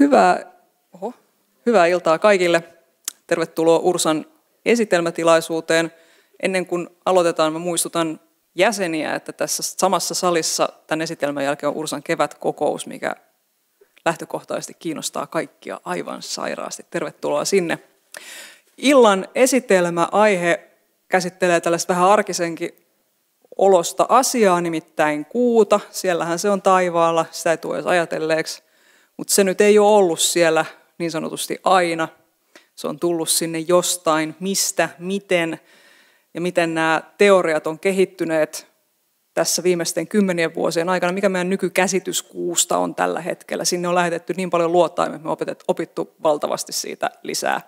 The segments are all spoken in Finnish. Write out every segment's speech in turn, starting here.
Hyvää, oho, hyvää iltaa kaikille. Tervetuloa Ursan esitelmätilaisuuteen. Ennen kuin aloitetaan, mä muistutan jäseniä, että tässä samassa salissa tämän esitelmän jälkeen on Ursan kevätkokous, mikä lähtökohtaisesti kiinnostaa kaikkia aivan sairaasti. Tervetuloa sinne. Illan esitelmäaihe käsittelee tällaista vähän arkisenkin olosta asiaa, nimittäin kuuta. Siellähän se on taivaalla, sitä ei tule edes ajatelleeksi. Mutta se nyt ei ole ollut siellä niin sanotusti aina. Se on tullut sinne jostain, mistä, miten ja miten nämä teoriat on kehittyneet tässä viimeisten kymmenien vuosien aikana, mikä meidän nykykäsitys kuusta on tällä hetkellä. Sinne on lähetetty niin paljon luottaimia, me on opittu valtavasti siitä lisää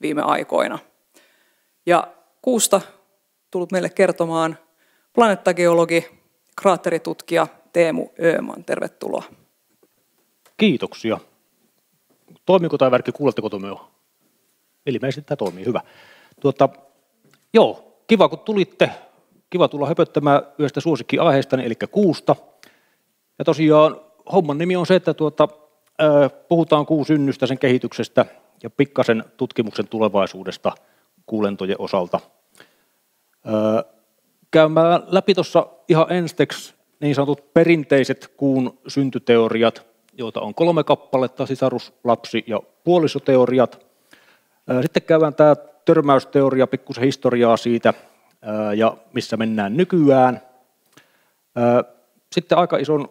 viime aikoina. Ja kuusta tullut meille kertomaan planeettageologi, kraatteritutkija Teemu Ööman. Tervetuloa. Kiitoksia. Toimiiko tämä verkki, kuuletteko Tomeo? Ilmeisesti tämä toimii, hyvä. Tuota, joo, kiva kun tulitte. Kiva tulla höpöttämään yhdestä suosikkiaiheestani, eli kuusta. Ja tosiaan homman nimi on se, että tuota, puhutaan kuun synnystä, sen kehityksestä ja pikkasen tutkimuksen tulevaisuudesta kuulentojen osalta. Käymään läpi tuossa ihan ensiksi niin sanotut perinteiset kuun syntyteoriat, joita on kolme kappaletta, sisarus, lapsi ja puolisoteoriat. Sitten käydään tämä törmäysteoria, pikkusen historiaa siitä ja missä mennään nykyään. Sitten aika ison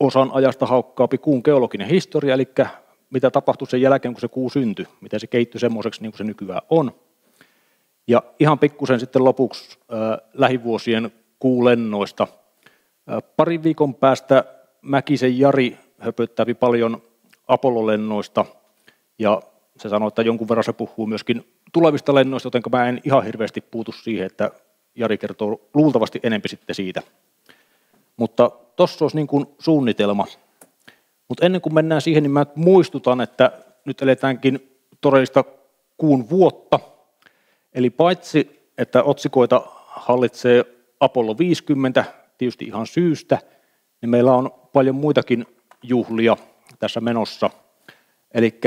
osan ajasta haukkaapi kuun geologinen historia, eli mitä tapahtui sen jälkeen, kun se kuu syntyi, miten se kehittyi semmoiseksi, niin kuin se nykyään on. Ja ihan pikkusen sitten lopuksi lähivuosien kuulennoista. Parin viikon päästä Mäkisen Jari höpöttävi paljon Apollo-lennoista ja se sanoi, että jonkun verran se puhuu myöskin tulevista lennoista, joten mä en ihan hirveästi puutu siihen, että Jari kertoo luultavasti enempi sitten siitä. Mutta tuossa olisi niin kuin suunnitelma. Mutta ennen kuin mennään siihen, niin mä muistutan, että nyt eletäänkin todellista kuun vuotta. Eli paitsi, että otsikoita hallitsee Apollo 50, tietysti ihan syystä, niin meillä on paljon muitakin juhlia tässä menossa. Eli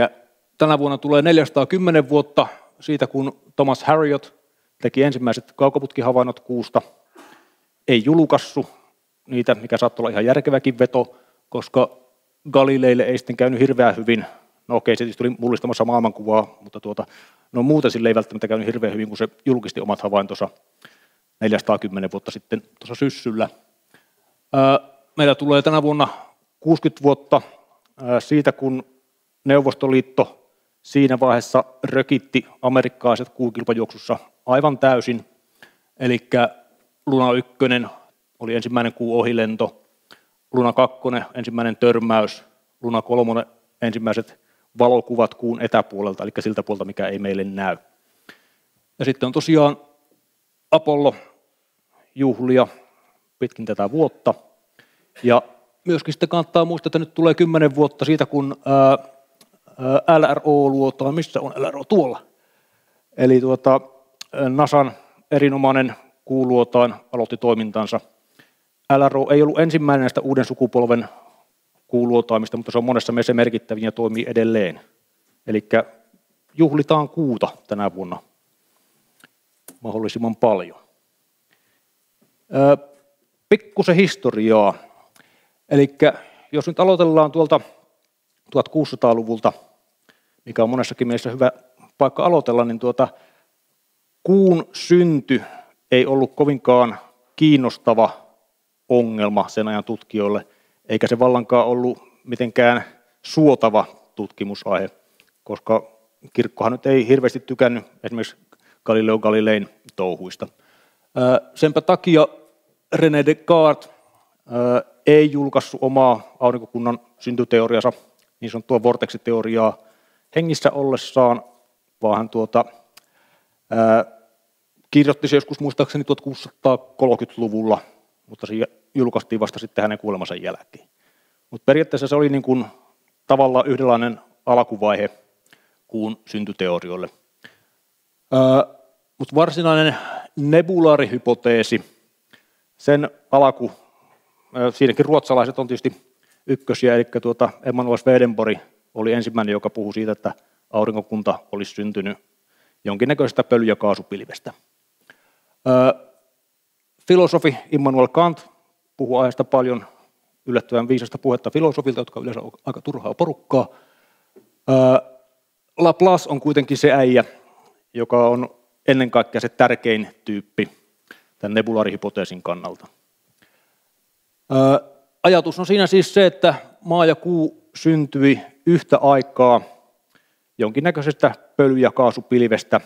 tänä vuonna tulee 410 vuotta siitä, kun Thomas Harriot teki ensimmäiset kaukoputkihavainnot kuusta. Ei julkassu niitä, mikä saattoi olla ihan järkeväkin veto, koska Galileille ei sitten käynyt hirveän hyvin. No okei, se tietysti tuli mullistamassa maailmankuvaa, mutta tuota, no muuten sille ei välttämättä käynyt hirveän hyvin, kun se julkisti omat havaintonsa 410 vuotta sitten tuossa syssyllä. Meillä tulee tänä vuonna 60 vuotta siitä, kun Neuvostoliitto siinä vaiheessa rökitti amerikkalaiset kuukilpajuoksussa aivan täysin. Eli Luna 1 oli ensimmäinen kuu ohilento, Luna 2 ensimmäinen törmäys, Luna 3 ensimmäiset valokuvat kuun etäpuolelta, eli siltä puolta, mikä ei meille näy. Ja sitten on tosiaan Apollo-juhlia pitkin tätä vuotta. Ja myöskin sitten kannattaa muistaa, että nyt tulee kymmenen vuotta siitä, kun LRO luotaan. Missä on LRO? Tuolla. Eli tuota, NASAn erinomainen kuuluotaan aloitti toimintansa. LRO ei ollut ensimmäinen näistä uuden sukupolven kuuluotaamista, mutta se on monessa mielessä merkittävin ja toimii edelleen. Eli juhlitaan kuuta tänä vuonna mahdollisimman paljon. Pikkusen historiaa. Eli jos nyt aloitellaan tuolta 1600-luvulta, mikä on monessakin mielessä hyvä paikka aloitella, niin tuota, kuun synty ei ollut kovinkaan kiinnostava ongelma sen ajan tutkijoille, eikä se vallankaan ollut mitenkään suotava tutkimusaihe, koska kirkkohan nyt ei hirveästi tykännyt esimerkiksi Galileo Galilein touhuista. Senpä takia René Descartes ei julkaissut omaa aurinkokunnan syntyteoriansa, niin sanottua vorteksiteoriaa, hengissä ollessaan, vaan hän tuota, kirjoitti se joskus muistaakseni 1630-luvulla, mutta se julkaistiin vasta sitten hänen kuolemansa jälkeen. Mutta periaatteessa se oli niin kuin tavallaan yhdenlainen alkuvaihe kuun syntyteorioille. Mutta varsinainen nebulaarihypoteesi, sen alku Siinäkin ruotsalaiset on tietysti ykkösiä, eli tuota Emanuel Swedenborg oli ensimmäinen, joka puhui siitä, että aurinkokunta olisi syntynyt jonkinnäköisestä pöly- ja kaasupilvestä. Filosofi Immanuel Kant puhuu aiheesta paljon yllättävän viisasta puhetta filosofilta, jotka yleensä on aika turhaa porukkaa. Laplace on kuitenkin se äijä, joka on ennen kaikkea se tärkein tyyppi tämän nebulaarihypoteesin kannalta. Ajatus on siinä siis se, että maa ja kuu syntyi yhtä aikaa jonkinnäköisestä pöly- ja kaasupilvestä.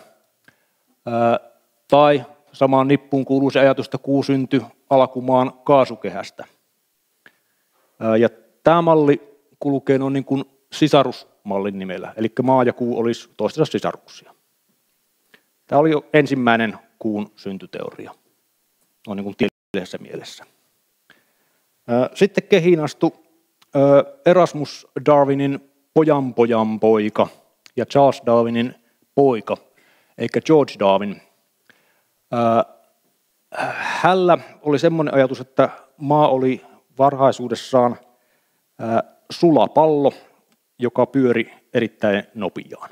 Tai samaan nippuun kuuluu se ajatus, että kuu syntyi alkumaan kaasukehästä. Ja tämä malli kulkee noin niin kuin sisarusmallin nimellä, eli maa ja kuu olisi toistensa sisaruksia. Tämä oli jo ensimmäinen kuun syntyteoria, on niin kuin tieteellisessä mielessä. Sitten kehiin astui Erasmus Darwinin pojan pojan poika ja Charles Darwinin poika, eikä George Darwin. Hällä oli semmoinen ajatus, että maa oli varhaisuudessaan sulapallo, joka pyöri erittäin nopeaan.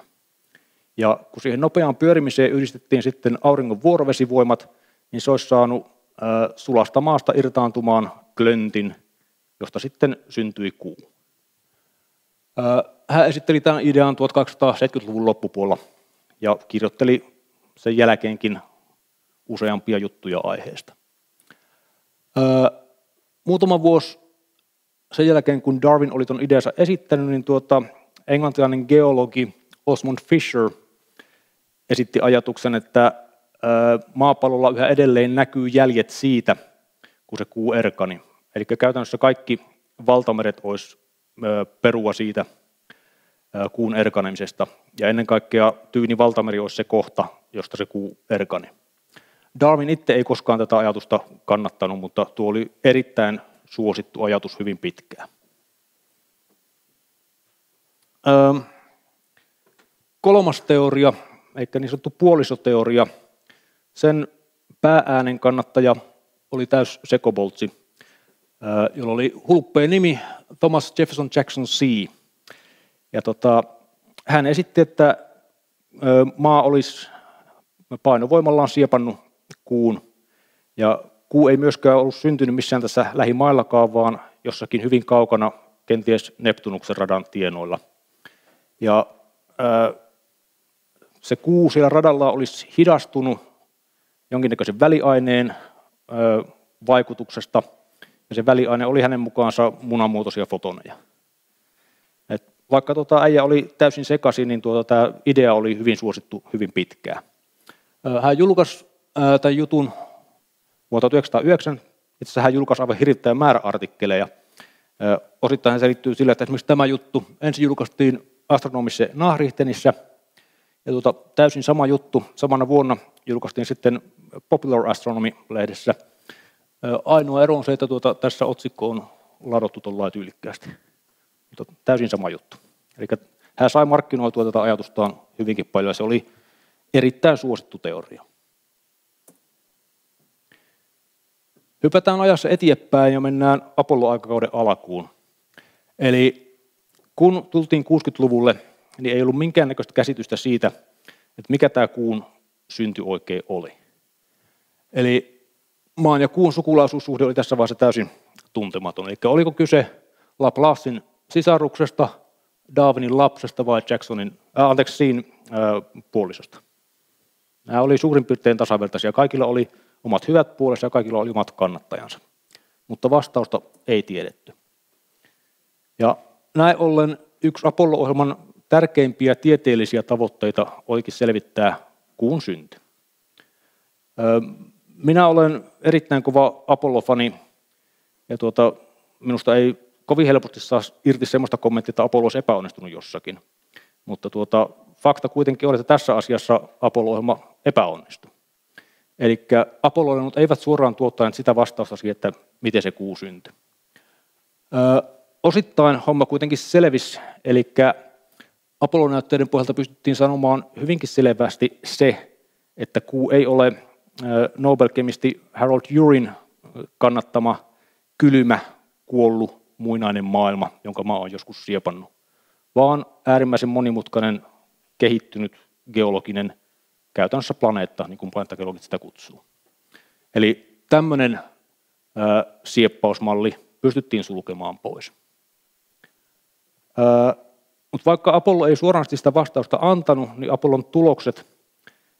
Ja kun siihen nopeaan pyörimiseen yhdistettiin sitten auringon vuorovesivoimat, niin se olisi saanut sulasta maasta irtaantumaan klöntin, josta sitten syntyi kuu. Hän esitteli tämän idean 1270-luvun loppupuolella ja kirjoitteli sen jälkeenkin useampia juttuja aiheesta. Muutama vuosi sen jälkeen, kun Darwin oli tuon ideansa esittänyt, niin tuota, englantilainen geologi Osmond Fisher esitti ajatuksen, että maapallolla yhä edelleen näkyy jäljet siitä, kun se kuu erkani. Eli käytännössä kaikki valtameret olisi perua siitä kuun erkanemisesta. Ja ennen kaikkea Tyyni valtameri olisi se kohta, josta se kuu erkani. Darwin itse ei koskaan tätä ajatusta kannattanut, mutta tuo oli erittäin suosittu ajatus hyvin pitkään. kolmas teoria, eikä niin sanottu puolisoteoria, sen päääänen kannattaja oli täys sekoboltsi, jolla oli hulppeen nimi Thomas Jefferson Jackson C. Ja tota, hän esitti, että maa olisi painovoimallaan siepannut kuun. Ja kuu ei myöskään ollut syntynyt missään tässä lähimaillakaan, vaan jossakin hyvin kaukana, kenties Neptunuksen radan tienoilla. Ja se kuu siellä radalla olisi hidastunut jonkinnäköisen väliaineen vaikutuksesta, ja se väliaine oli hänen mukaansa munanmuotoisia fotoneja. Et vaikka tota äijä oli täysin sekaisin, niin tuota, tämä idea oli hyvin suosittu hyvin pitkään. Hän julkaisi tämän jutun vuonna 1909. Itse asiassa hän julkaisi aivan hirvittävän määrä artikkeleja. Osittain se liittyy sillä, että esimerkiksi tämä juttu ensin julkaistiin astronomisessa Nahrihtenissä, ja tuota, täysin sama juttu samana vuonna julkaistiin sitten Popular Astronomy-lehdessä. Ainoa ero on se, että tuota, tässä otsikko on ladottu tuolla tyylikkäästi. Mutta täysin sama juttu. Eli hän sai markkinoitua tätä ajatustaan hyvinkin paljon ja se oli erittäin suosittu teoria. Hypätään ajassa eteenpäin ja mennään Apollo-aikakauden alkuun. Eli kun tultiin 60-luvulle, niin ei ollut minkäännäköistä käsitystä siitä, että mikä tämä kuun synty oikein oli. Eli maan ja kuun sukulaisuussuhde oli tässä vaiheessa täysin tuntematon. Eli oliko kyse Laplacein sisaruksesta, Darwinin lapsesta vai Jacksonin, äh, anteeksi, siinä äh, puolisosta. Nämä oli suurin piirtein tasavertaisia. Kaikilla oli omat hyvät puolensa ja kaikilla oli omat kannattajansa. Mutta vastausta ei tiedetty. Ja näin ollen yksi Apollo-ohjelman tärkeimpiä tieteellisiä tavoitteita olikin selvittää kuun synty. Minä olen erittäin kova Apollo-fani ja tuota, minusta ei kovin helposti saa irti sellaista kommenttia, että Apollo olisi epäonnistunut jossakin. Mutta tuota, fakta kuitenkin on, että tässä asiassa Apollo-ohjelma epäonnistui. Eli Apollo eivät suoraan tuottaneet sitä vastausta siihen, että miten se kuu syntyi. osittain homma kuitenkin selvisi, eli Apollo-näytteiden pohjalta pystyttiin sanomaan hyvinkin selvästi se, että kuu ei ole Nobel-kemisti Harold Urine kannattama kylmä, kuollut, muinainen maailma, jonka maa on joskus siepannut, vaan äärimmäisen monimutkainen, kehittynyt geologinen käytännössä planeetta, niin kuin planeettageologit sitä kutsuu. Eli tämmöinen sieppausmalli pystyttiin sulkemaan pois. Mutta vaikka Apollo ei suoranaisesti sitä vastausta antanut, niin Apollon tulokset,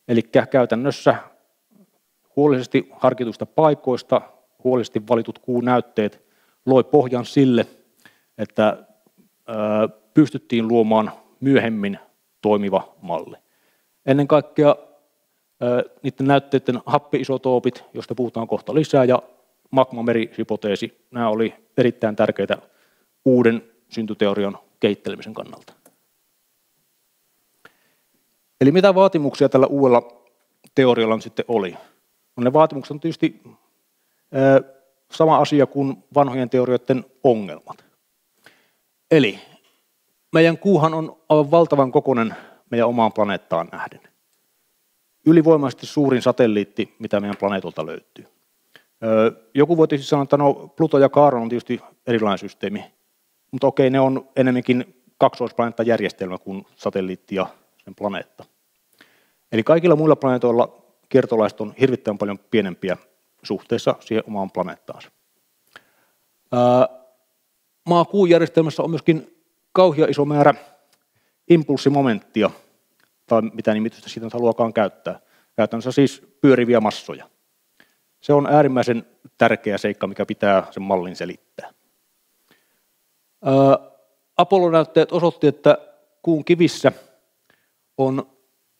eli käytännössä huolellisesti harkituista paikoista, huolellisesti valitut kuun näytteet, loi pohjan sille, että pystyttiin luomaan myöhemmin toimiva malli. Ennen kaikkea niiden näytteiden happiisotoopit, joista puhutaan kohta lisää, ja magmamerihypoteesi, nämä oli erittäin tärkeitä uuden syntyteorian kehittelemisen kannalta. Eli mitä vaatimuksia tällä uudella teorialla sitten oli? No ne vaatimukset on tietysti sama asia kuin vanhojen teorioiden ongelmat. Eli meidän kuuhan on aivan valtavan kokoinen meidän omaan planeettaan nähden. Ylivoimaisesti suurin satelliitti, mitä meidän planeetolta löytyy. Joku voi tietysti sanoa, että no Pluto ja Kaaron on tietysti erilainen systeemi, mutta okei, ne on enemmänkin kaksoisplaneettajärjestelmä kuin satelliitti ja sen planeetta. Eli kaikilla muilla planeetoilla kiertolaiset on hirvittävän paljon pienempiä suhteessa siihen omaan planeettaansa. Maa-kuun järjestelmässä on myöskin kauhia iso määrä impulssimomenttia, tai mitä nimitystä siitä haluakaan käyttää. Käytännössä siis pyöriviä massoja. Se on äärimmäisen tärkeä seikka, mikä pitää sen mallin selittää. Apollo-näytteet osoitti, että kuun kivissä on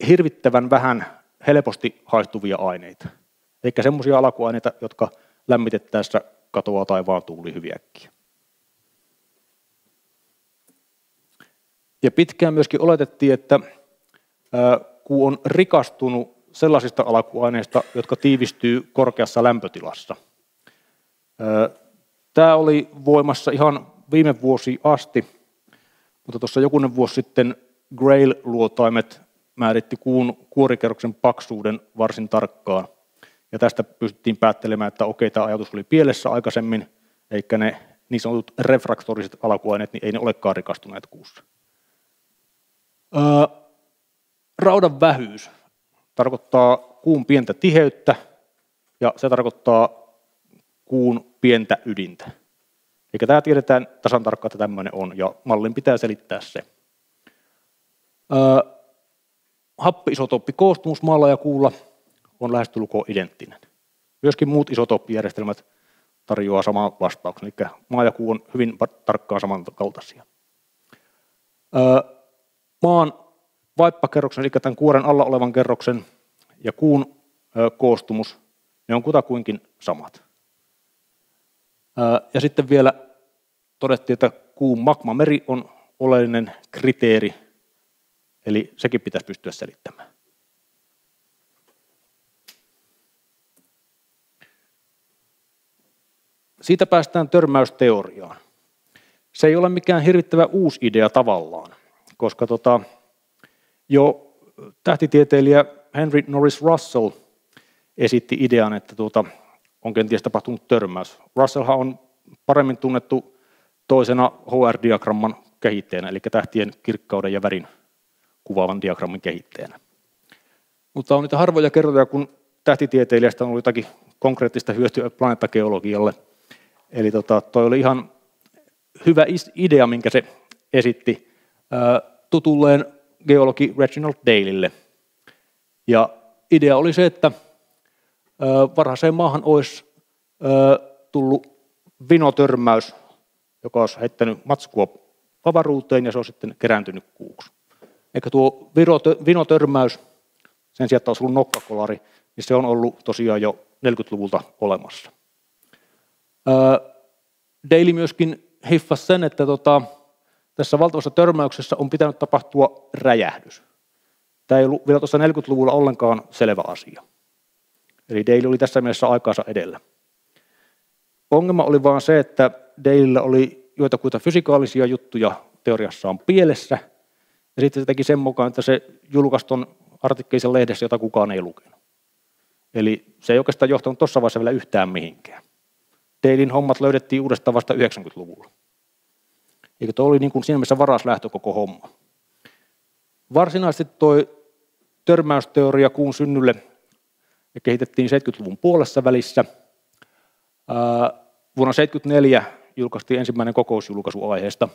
hirvittävän vähän helposti haistuvia aineita. Eikä semmoisia alakuaineita, jotka lämmitettäessä katoaa taivaan tuuli hyviäkkiä. Ja pitkään myöskin oletettiin, että kuu on rikastunut sellaisista alakuaineista, jotka tiivistyy korkeassa lämpötilassa. Tämä oli voimassa ihan viime vuosi asti, mutta tuossa jokunen vuosi sitten Grail-luotaimet määritti kuun kuorikerroksen paksuuden varsin tarkkaan. Ja tästä pystyttiin päättelemään, että okei, tämä ajatus oli pielessä aikaisemmin, eikä ne niin sanotut refraktoriset alakuaineet, niin ei ne olekaan rikastuneet kuussa. Öö, raudan vähyys tarkoittaa kuun pientä tiheyttä ja se tarkoittaa kuun pientä ydintä. Eikä tämä tiedetään tasan tarkkaan, että tämmöinen on, ja mallin pitää selittää se. Öö, happi-isotoppikoostumus maalla ja kuulla on lähestulkoon identtinen. Myöskin muut isotooppijärjestelmät tarjoaa saman vastauksen, eli maa ja kuu on hyvin tarkkaan samankaltaisia. Maan vaippakerroksen, eli tämän kuoren alla olevan kerroksen ja kuun koostumus, ne on kutakuinkin samat. Ja sitten vielä todettiin, että kuun magmameri on oleellinen kriteeri, eli sekin pitäisi pystyä selittämään. Siitä päästään törmäysteoriaan. Se ei ole mikään hirvittävä uusi idea tavallaan, koska tota, jo tähtitieteilijä Henry Norris Russell esitti idean, että tuota, on kenties tapahtunut törmäys. Russellhan on paremmin tunnettu toisena HR-diagramman kehittäjänä, eli tähtien kirkkauden ja värin kuvaavan diagrammin kehittäjänä. Mutta on niitä harvoja kertoja, kun tähtitieteilijästä on ollut jotakin konkreettista hyötyä planeettageologialle. Eli tota, toi oli ihan hyvä idea, minkä se esitti tutulleen geologi Reginald Daleille. Ja idea oli se, että varhaiseen maahan olisi tullut vinotörmäys, joka olisi heittänyt matskua avaruuteen ja se on sitten kerääntynyt kuuksi. Eikä tuo vinotörmäys, sen sijaan, että olisi ollut nokkakolari, niin se on ollut tosiaan jo 40-luvulta olemassa. Daily myöskin hiffasi sen, että tota, tässä valtavassa törmäyksessä on pitänyt tapahtua räjähdys. Tämä ei ollut vielä tuossa 40-luvulla ollenkaan selvä asia. Eli Daily oli tässä mielessä aikaansa edellä. Ongelma oli vaan se, että Dailyllä oli joitakuita fysikaalisia juttuja teoriassaan pielessä, ja sitten se teki sen mukaan, että se julkaisi tuon artikkelisen lehdessä, jota kukaan ei lukenut. Eli se ei oikeastaan johtanut tuossa vaiheessa vielä yhtään mihinkään. Dailyn hommat löydettiin uudestaan vasta 90-luvulla. Eikä tuo oli niin kuin siinä mielessä varas lähtö koko homma. Varsinaisesti tuo törmäysteoria kuun synnylle kehitettiin 70-luvun puolessa välissä. Vuonna 1974 julkaistiin ensimmäinen kokousjulkaisu aiheesta.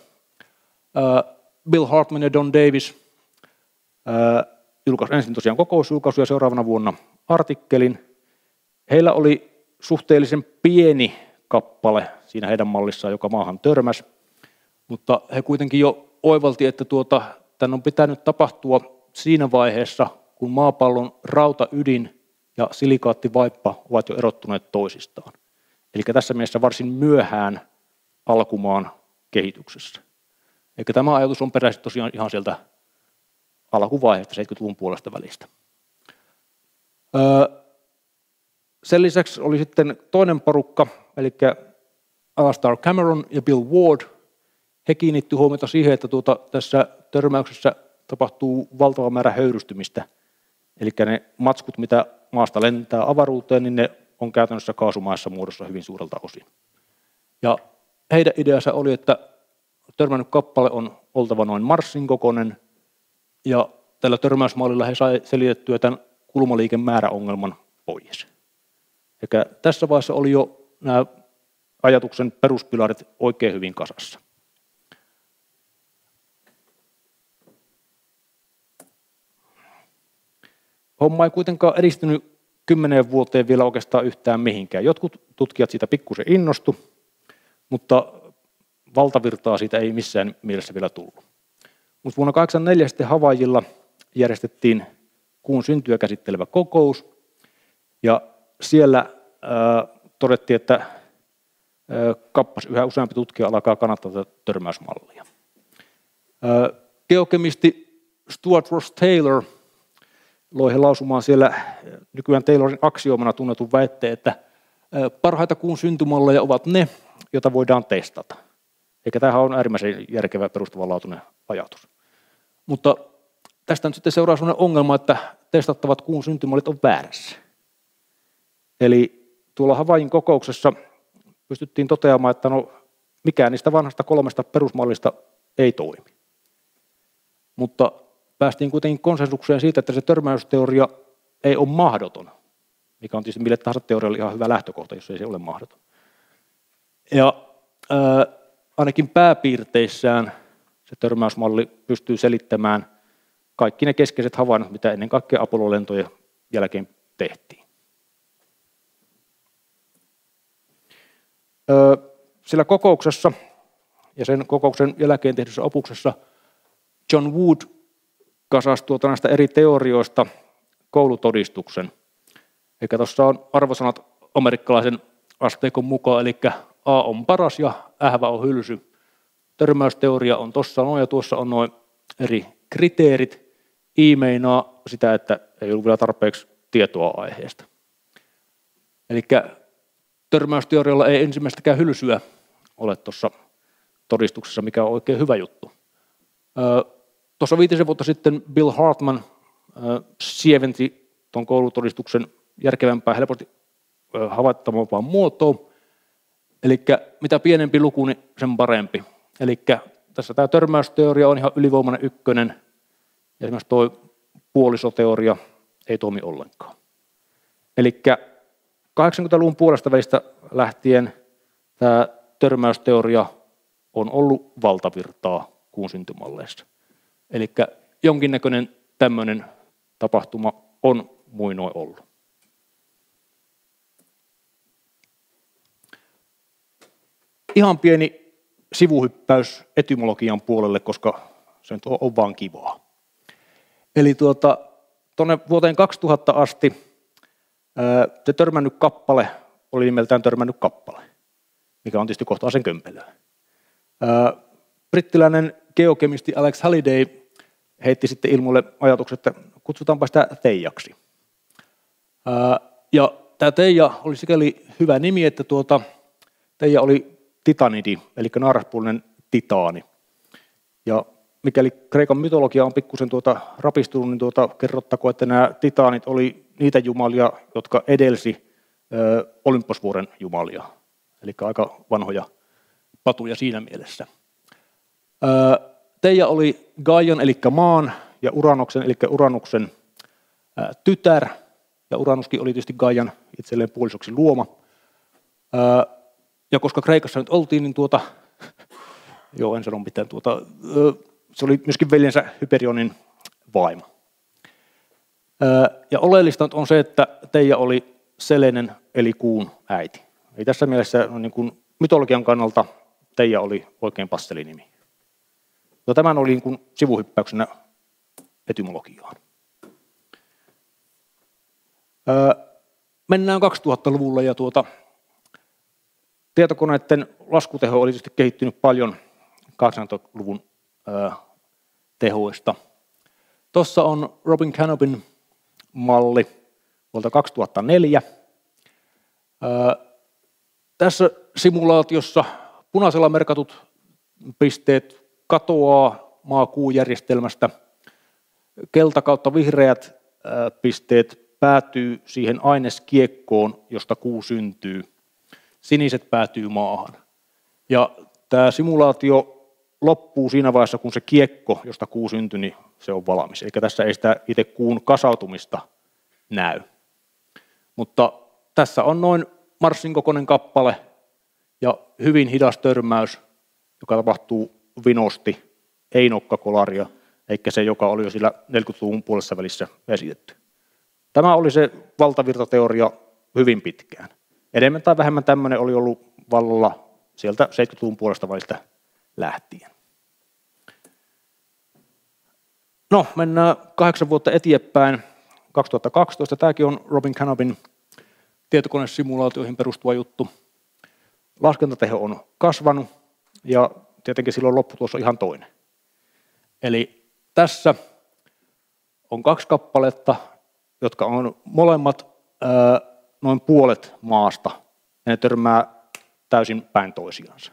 Bill Hartman ja Don Davis julkaisi ensin tosiaan kokousjulkaisu ja seuraavana vuonna artikkelin. Heillä oli suhteellisen pieni kappale siinä heidän mallissaan, joka maahan törmäsi, mutta he kuitenkin jo oivalti, että tuota, tämän on pitänyt tapahtua siinä vaiheessa, kun maapallon rautaydin ja silikaattivaippa ovat jo erottuneet toisistaan. Eli tässä mielessä varsin myöhään alkumaan kehityksessä. Eikä tämä ajatus on peräisin tosiaan ihan sieltä alkuvaiheesta 70-luvun puolesta välistä. Sen lisäksi oli sitten toinen porukka, eli Alastar Cameron ja Bill Ward. He kiinnittivät huomiota siihen, että tuota, tässä törmäyksessä tapahtuu valtava määrä höyrystymistä. Eli ne matskut, mitä maasta lentää avaruuteen, niin ne on käytännössä kaasumaissa muodossa hyvin suurelta osin. Ja heidän ideansa oli, että törmännyt kappale on oltava noin Marsin kokoinen, ja tällä törmäysmallilla he sai selitettyä tämän kulmaliikemääräongelman pois. Eikä tässä vaiheessa oli jo nämä ajatuksen peruspilarit oikein hyvin kasassa. Homma ei kuitenkaan edistynyt kymmeneen vuoteen vielä oikeastaan yhtään mihinkään. Jotkut tutkijat siitä pikkusen innostu, mutta valtavirtaa siitä ei missään mielessä vielä tullut. Mutta vuonna 1984 sitten Havajilla järjestettiin kuun syntyä käsittelevä kokous, ja siellä ää, todettiin, että ää, kappas yhä useampi tutkija alkaa kannattaa tätä törmäysmallia. Ää, geokemisti Stuart Ross Taylor loi he lausumaan siellä nykyään Taylorin aksioomana tunnetun väitteen, että parhaita kuun syntymalleja ovat ne, joita voidaan testata. Eikä tämähän on äärimmäisen järkevä perustavanlaatuinen ajatus. Mutta tästä nyt sitten seuraa sellainen ongelma, että testattavat kuun syntymallit on väärässä. Eli tuolla Havain kokouksessa pystyttiin toteamaan, että no, mikään niistä vanhasta kolmesta perusmallista ei toimi. Mutta päästiin kuitenkin konsensukseen siitä, että se törmäysteoria ei ole mahdoton, mikä on tietysti mille tahansa teorialle ihan hyvä lähtökohta, jos ei se ole mahdoton. Ja ainakin pääpiirteissään se törmäysmalli pystyy selittämään kaikki ne keskeiset havainnot, mitä ennen kaikkea Apollo-lentojen jälkeen tehtiin. Sillä kokouksessa ja sen kokouksen jälkeen tehdyssä opuksessa John Wood kasasi tuota näistä eri teorioista koulutodistuksen. Eli tuossa on arvosanat amerikkalaisen asteikon mukaan, eli A on paras ja ähvä on hylsy. Törmäysteoria on tuossa noin ja tuossa on noin eri kriteerit. I meinaa sitä, että ei ollut vielä tarpeeksi tietoa aiheesta. Eli törmäysteorialla ei ensimmäistäkään hylsyä ole tuossa todistuksessa, mikä on oikein hyvä juttu. Tuossa viitisen vuotta sitten Bill Hartman sieventi tuon koulutodistuksen järkevämpää, helposti havaittavampaan muotoon. Eli mitä pienempi luku, niin sen parempi. Eli tässä tämä törmäysteoria on ihan ylivoimainen ykkönen. Ja esimerkiksi tuo puolisoteoria ei toimi ollenkaan. Eli 80-luvun puolesta välistä lähtien tämä törmäysteoria on ollut valtavirtaa kuun syntymalleissa. Eli jonkinnäköinen tämmöinen tapahtuma on muinoin ollut. Ihan pieni sivuhyppäys etymologian puolelle, koska se nyt on vaan kivaa. Eli tuota, tuonne vuoteen 2000 asti se törmännyt kappale oli nimeltään törmännyt kappale, mikä on tietysti kohtaisen kömpelöä. Brittiläinen geokemisti Alex Halliday heitti sitten ilmoille ajatuksen, että kutsutaanpa sitä Teijaksi. Ja tämä Teija oli sikäli hyvä nimi, että tuota, Teija oli titanidi, eli naaraspuolinen titaani. Ja mikäli Kreikan mytologia on pikkusen tuota rapistunut, niin tuota, kerrottako, että nämä titaanit oli niitä jumalia, jotka edelsi Olymposvuoren jumalia. Eli aika vanhoja patuja siinä mielessä. Teija oli Gaian eli maan ja Uranoksen eli Uranuksen tytär, ja Uranuskin oli tietysti Gaian itselleen puolisoksi luoma. Ja koska Kreikassa nyt oltiin, niin tuota, joo en sano mitään, tuota, se oli myöskin veljensä Hyperionin vaimo. Ja oleellista on se, että Teija oli Selenen eli kuun äiti. Ei tässä mielessä niin kuin mytologian kannalta Teija oli oikein pastelinimi. No, tämän oli niin kuin sivuhyppäyksenä etymologiaan. mennään 2000-luvulle ja tuota, tietokoneiden laskuteho oli tietysti kehittynyt paljon 80-luvun tehoista. Tuossa on Robin Canopin malli vuodelta 2004. Tässä simulaatiossa punaisella merkatut pisteet katoaa maa-kuujärjestelmästä. Kelta kautta vihreät pisteet päätyy siihen aineskiekkoon, josta kuu syntyy. Siniset päätyy maahan. Ja tämä simulaatio loppuu siinä vaiheessa, kun se kiekko, josta kuu syntyi, niin se on valmis. Eikä tässä ei sitä itse kuun kasautumista näy. Mutta tässä on noin Marsin kokoinen kappale ja hyvin hidas törmäys, joka tapahtuu vinosti, ei nokkakolaria, eikä se, joka oli jo sillä 40-luvun puolessa välissä esitetty. Tämä oli se valtavirtateoria hyvin pitkään. Enemmän tai vähemmän tämmöinen oli ollut vallalla sieltä 70-luvun puolesta välistä lähtien. No, mennään kahdeksan vuotta eteenpäin. 2012. Tämäkin on Robin Canopin tietokonesimulaatioihin perustuva juttu. Laskentateho on kasvanut ja tietenkin silloin lopputulos on ihan toinen. Eli tässä on kaksi kappaletta, jotka on molemmat ää, noin puolet maasta, ja ne törmää täysin päin toisiansa.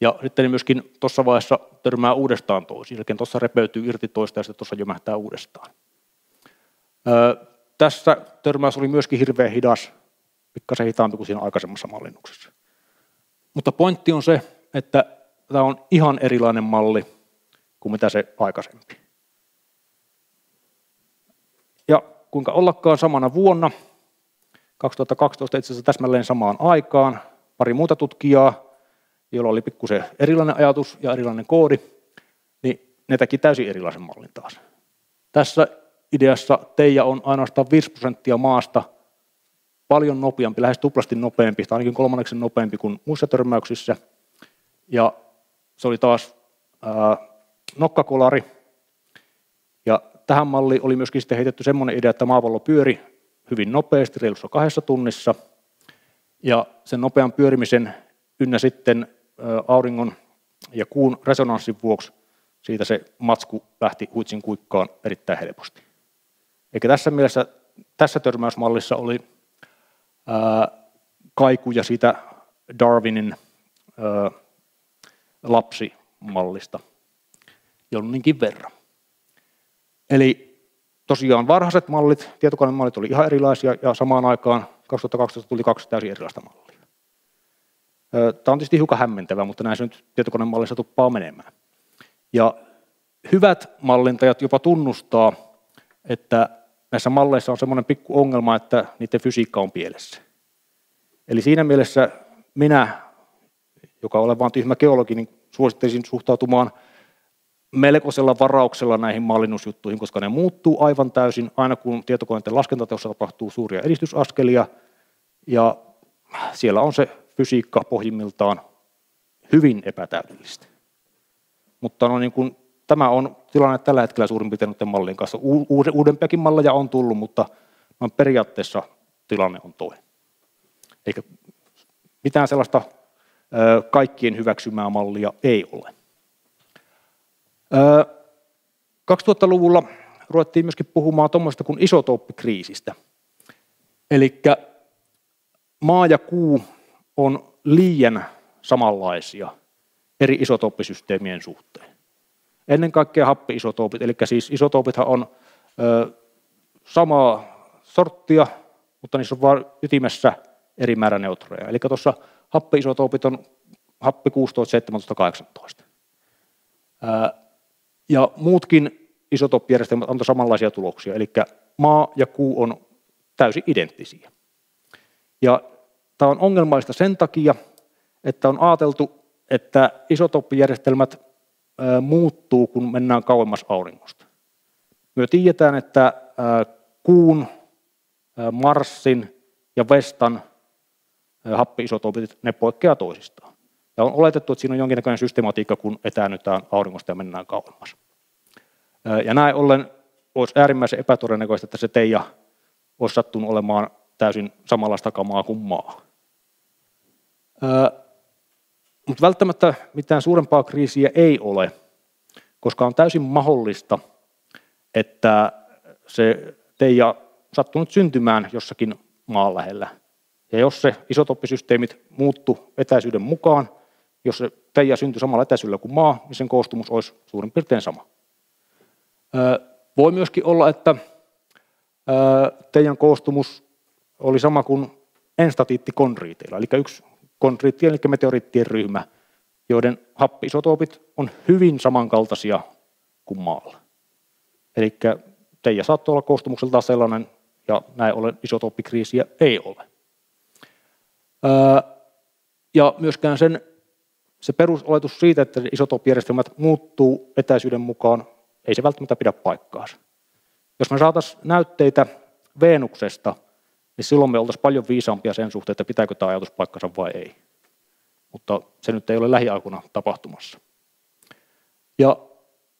Ja sitten ne myöskin tuossa vaiheessa törmää uudestaan toisiin, eli tuossa repeytyy irti toista ja sitten tuossa jömähtää uudestaan. Öö, tässä törmäys oli myöskin hirveän hidas, pikkasen hitaampi kuin siinä aikaisemmassa mallinnuksessa. Mutta pointti on se, että tämä on ihan erilainen malli kuin mitä se aikaisempi. Ja kuinka ollakaan samana vuonna, 2012 itse asiassa täsmälleen samaan aikaan, pari muuta tutkijaa, joilla oli pikkusen erilainen ajatus ja erilainen koodi, niin ne teki täysin erilaisen mallin taas. Tässä ideassa Teija on ainoastaan 5 prosenttia maasta paljon nopeampi, lähes tuplasti nopeampi, tai ainakin kolmanneksen nopeampi kuin muissa törmäyksissä. Ja se oli taas ää, nokkakolari. Ja tähän malliin oli myöskin sitten heitetty semmoinen idea, että maapallo pyöri hyvin nopeasti, reilussa kahdessa tunnissa. Ja sen nopean pyörimisen ynnä sitten auringon ja kuun resonanssin vuoksi siitä se matsku lähti huitsin kuikkaan erittäin helposti. Eikä tässä mielessä, tässä törmäysmallissa oli ää, kaikuja siitä Darwinin lapsimallista jonninkin verran. Eli tosiaan varhaiset mallit, tietokonemallit oli ihan erilaisia ja samaan aikaan 2012 tuli kaksi täysin erilaista mallia. Tämä on tietysti hiukan hämmentävä, mutta näin se nyt tietokonemallissa tuppaa menemään. Ja hyvät mallintajat jopa tunnustaa, että näissä malleissa on semmoinen pikku ongelma, että niiden fysiikka on pielessä. Eli siinä mielessä minä, joka olen vain tyhmä geologi, niin suosittelisin suhtautumaan melkoisella varauksella näihin mallinnusjuttuihin, koska ne muuttuu aivan täysin aina kun tietokoneiden laskentateossa tapahtuu suuria edistysaskelia. Ja siellä on se fysiikka pohjimmiltaan hyvin epätäydellistä. Mutta no niin kuin, tämä on tilanne tällä hetkellä suurin piirtein noiden mallien kanssa. Uudempiakin malleja on tullut, mutta periaatteessa tilanne on toinen. Eikä mitään sellaista kaikkien hyväksymää mallia ei ole. 2000-luvulla ruvettiin myöskin puhumaan tuommoista kuin isotooppikriisistä. Eli maa ja kuu on liian samanlaisia eri isotooppisysteemien suhteen. Ennen kaikkea happi-isotoopit, eli siis isotoopithan on ö, samaa sorttia, mutta niissä on vain ytimessä eri määrä neutroja. Eli tuossa happi-isotoopit on happi 16, 17, 18. Ja muutkin isotooppijärjestelmät antoivat samanlaisia tuloksia, eli maa ja kuu on täysin identtisiä. Ja tämä on ongelmaista sen takia, että on ajateltu, että isotooppijärjestelmät muuttuu, kun mennään kauemmas auringosta. Me tiedetään, että kuun, Marsin ja Vestan happi-isotoopit, ne poikkeaa toisistaan. Ja on oletettu, että siinä on jonkinnäköinen systematiikka, kun etäännytään auringosta ja mennään kauemmas. Ja näin ollen olisi äärimmäisen epätodennäköistä, että se teija olisi sattunut olemaan täysin samanlaista kamaa kuin maa. Mutta välttämättä mitään suurempaa kriisiä ei ole, koska on täysin mahdollista, että se teija sattunut syntymään jossakin maan lähellä. Ja jos se isotoppisysteemit muuttu etäisyyden mukaan, jos se teija syntyi samalla etäisyydellä kuin maa, niin sen koostumus olisi suurin piirtein sama. Voi myöskin olla, että teijan koostumus oli sama kuin enstatiittikondriiteilla, eli yksi kondriittien eli meteoriittien ryhmä, joiden happiisotoopit on hyvin samankaltaisia kuin maalla. Eli teija saattoi olla koostumukseltaan sellainen, ja näin ollen isotooppikriisiä ei ole. Ja myöskään sen, se perusoletus siitä, että isotooppijärjestelmät muuttuu etäisyyden mukaan, ei se välttämättä pidä paikkaansa. Jos me saataisiin näytteitä Veenuksesta, niin silloin me oltaisiin paljon viisaampia sen suhteen, että pitääkö tämä ajatus paikkansa vai ei. Mutta se nyt ei ole lähiaikuna tapahtumassa. Ja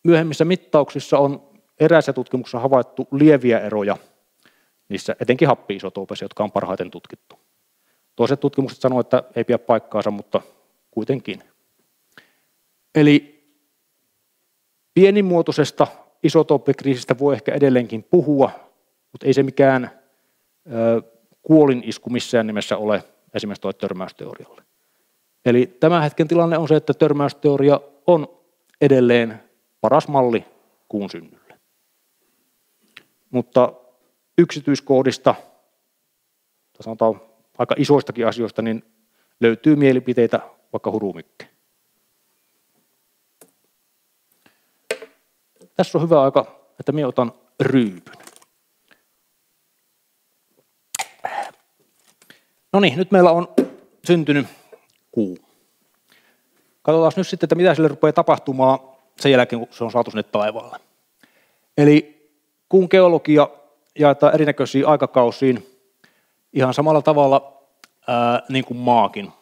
myöhemmissä mittauksissa on eräissä tutkimuksissa havaittu lieviä eroja niissä etenkin happi-isotoopeissa, jotka on parhaiten tutkittu. Toiset tutkimukset sanoo, että ei pidä paikkaansa, mutta kuitenkin. Eli pienimuotoisesta isotooppikriisistä voi ehkä edelleenkin puhua, mutta ei se mikään kuolinisku missään nimessä ole esimerkiksi tuo törmäysteorialle. Eli tämän hetken tilanne on se, että törmäysteoria on edelleen paras malli kuun synnylle. Mutta yksityiskohdista, sanotaan aika isoistakin asioista, niin löytyy mielipiteitä vaikka hurumikke. Tässä on hyvä aika, että minä otan ryypyn. No niin, nyt meillä on syntynyt kuu. Katsotaan nyt sitten, että mitä sille rupeaa tapahtumaan sen jälkeen, kun se on saatu sinne taivaalle. Eli kuun geologia jaetaan erinäköisiin aikakausiin ihan samalla tavalla ää, niin kuin maakin.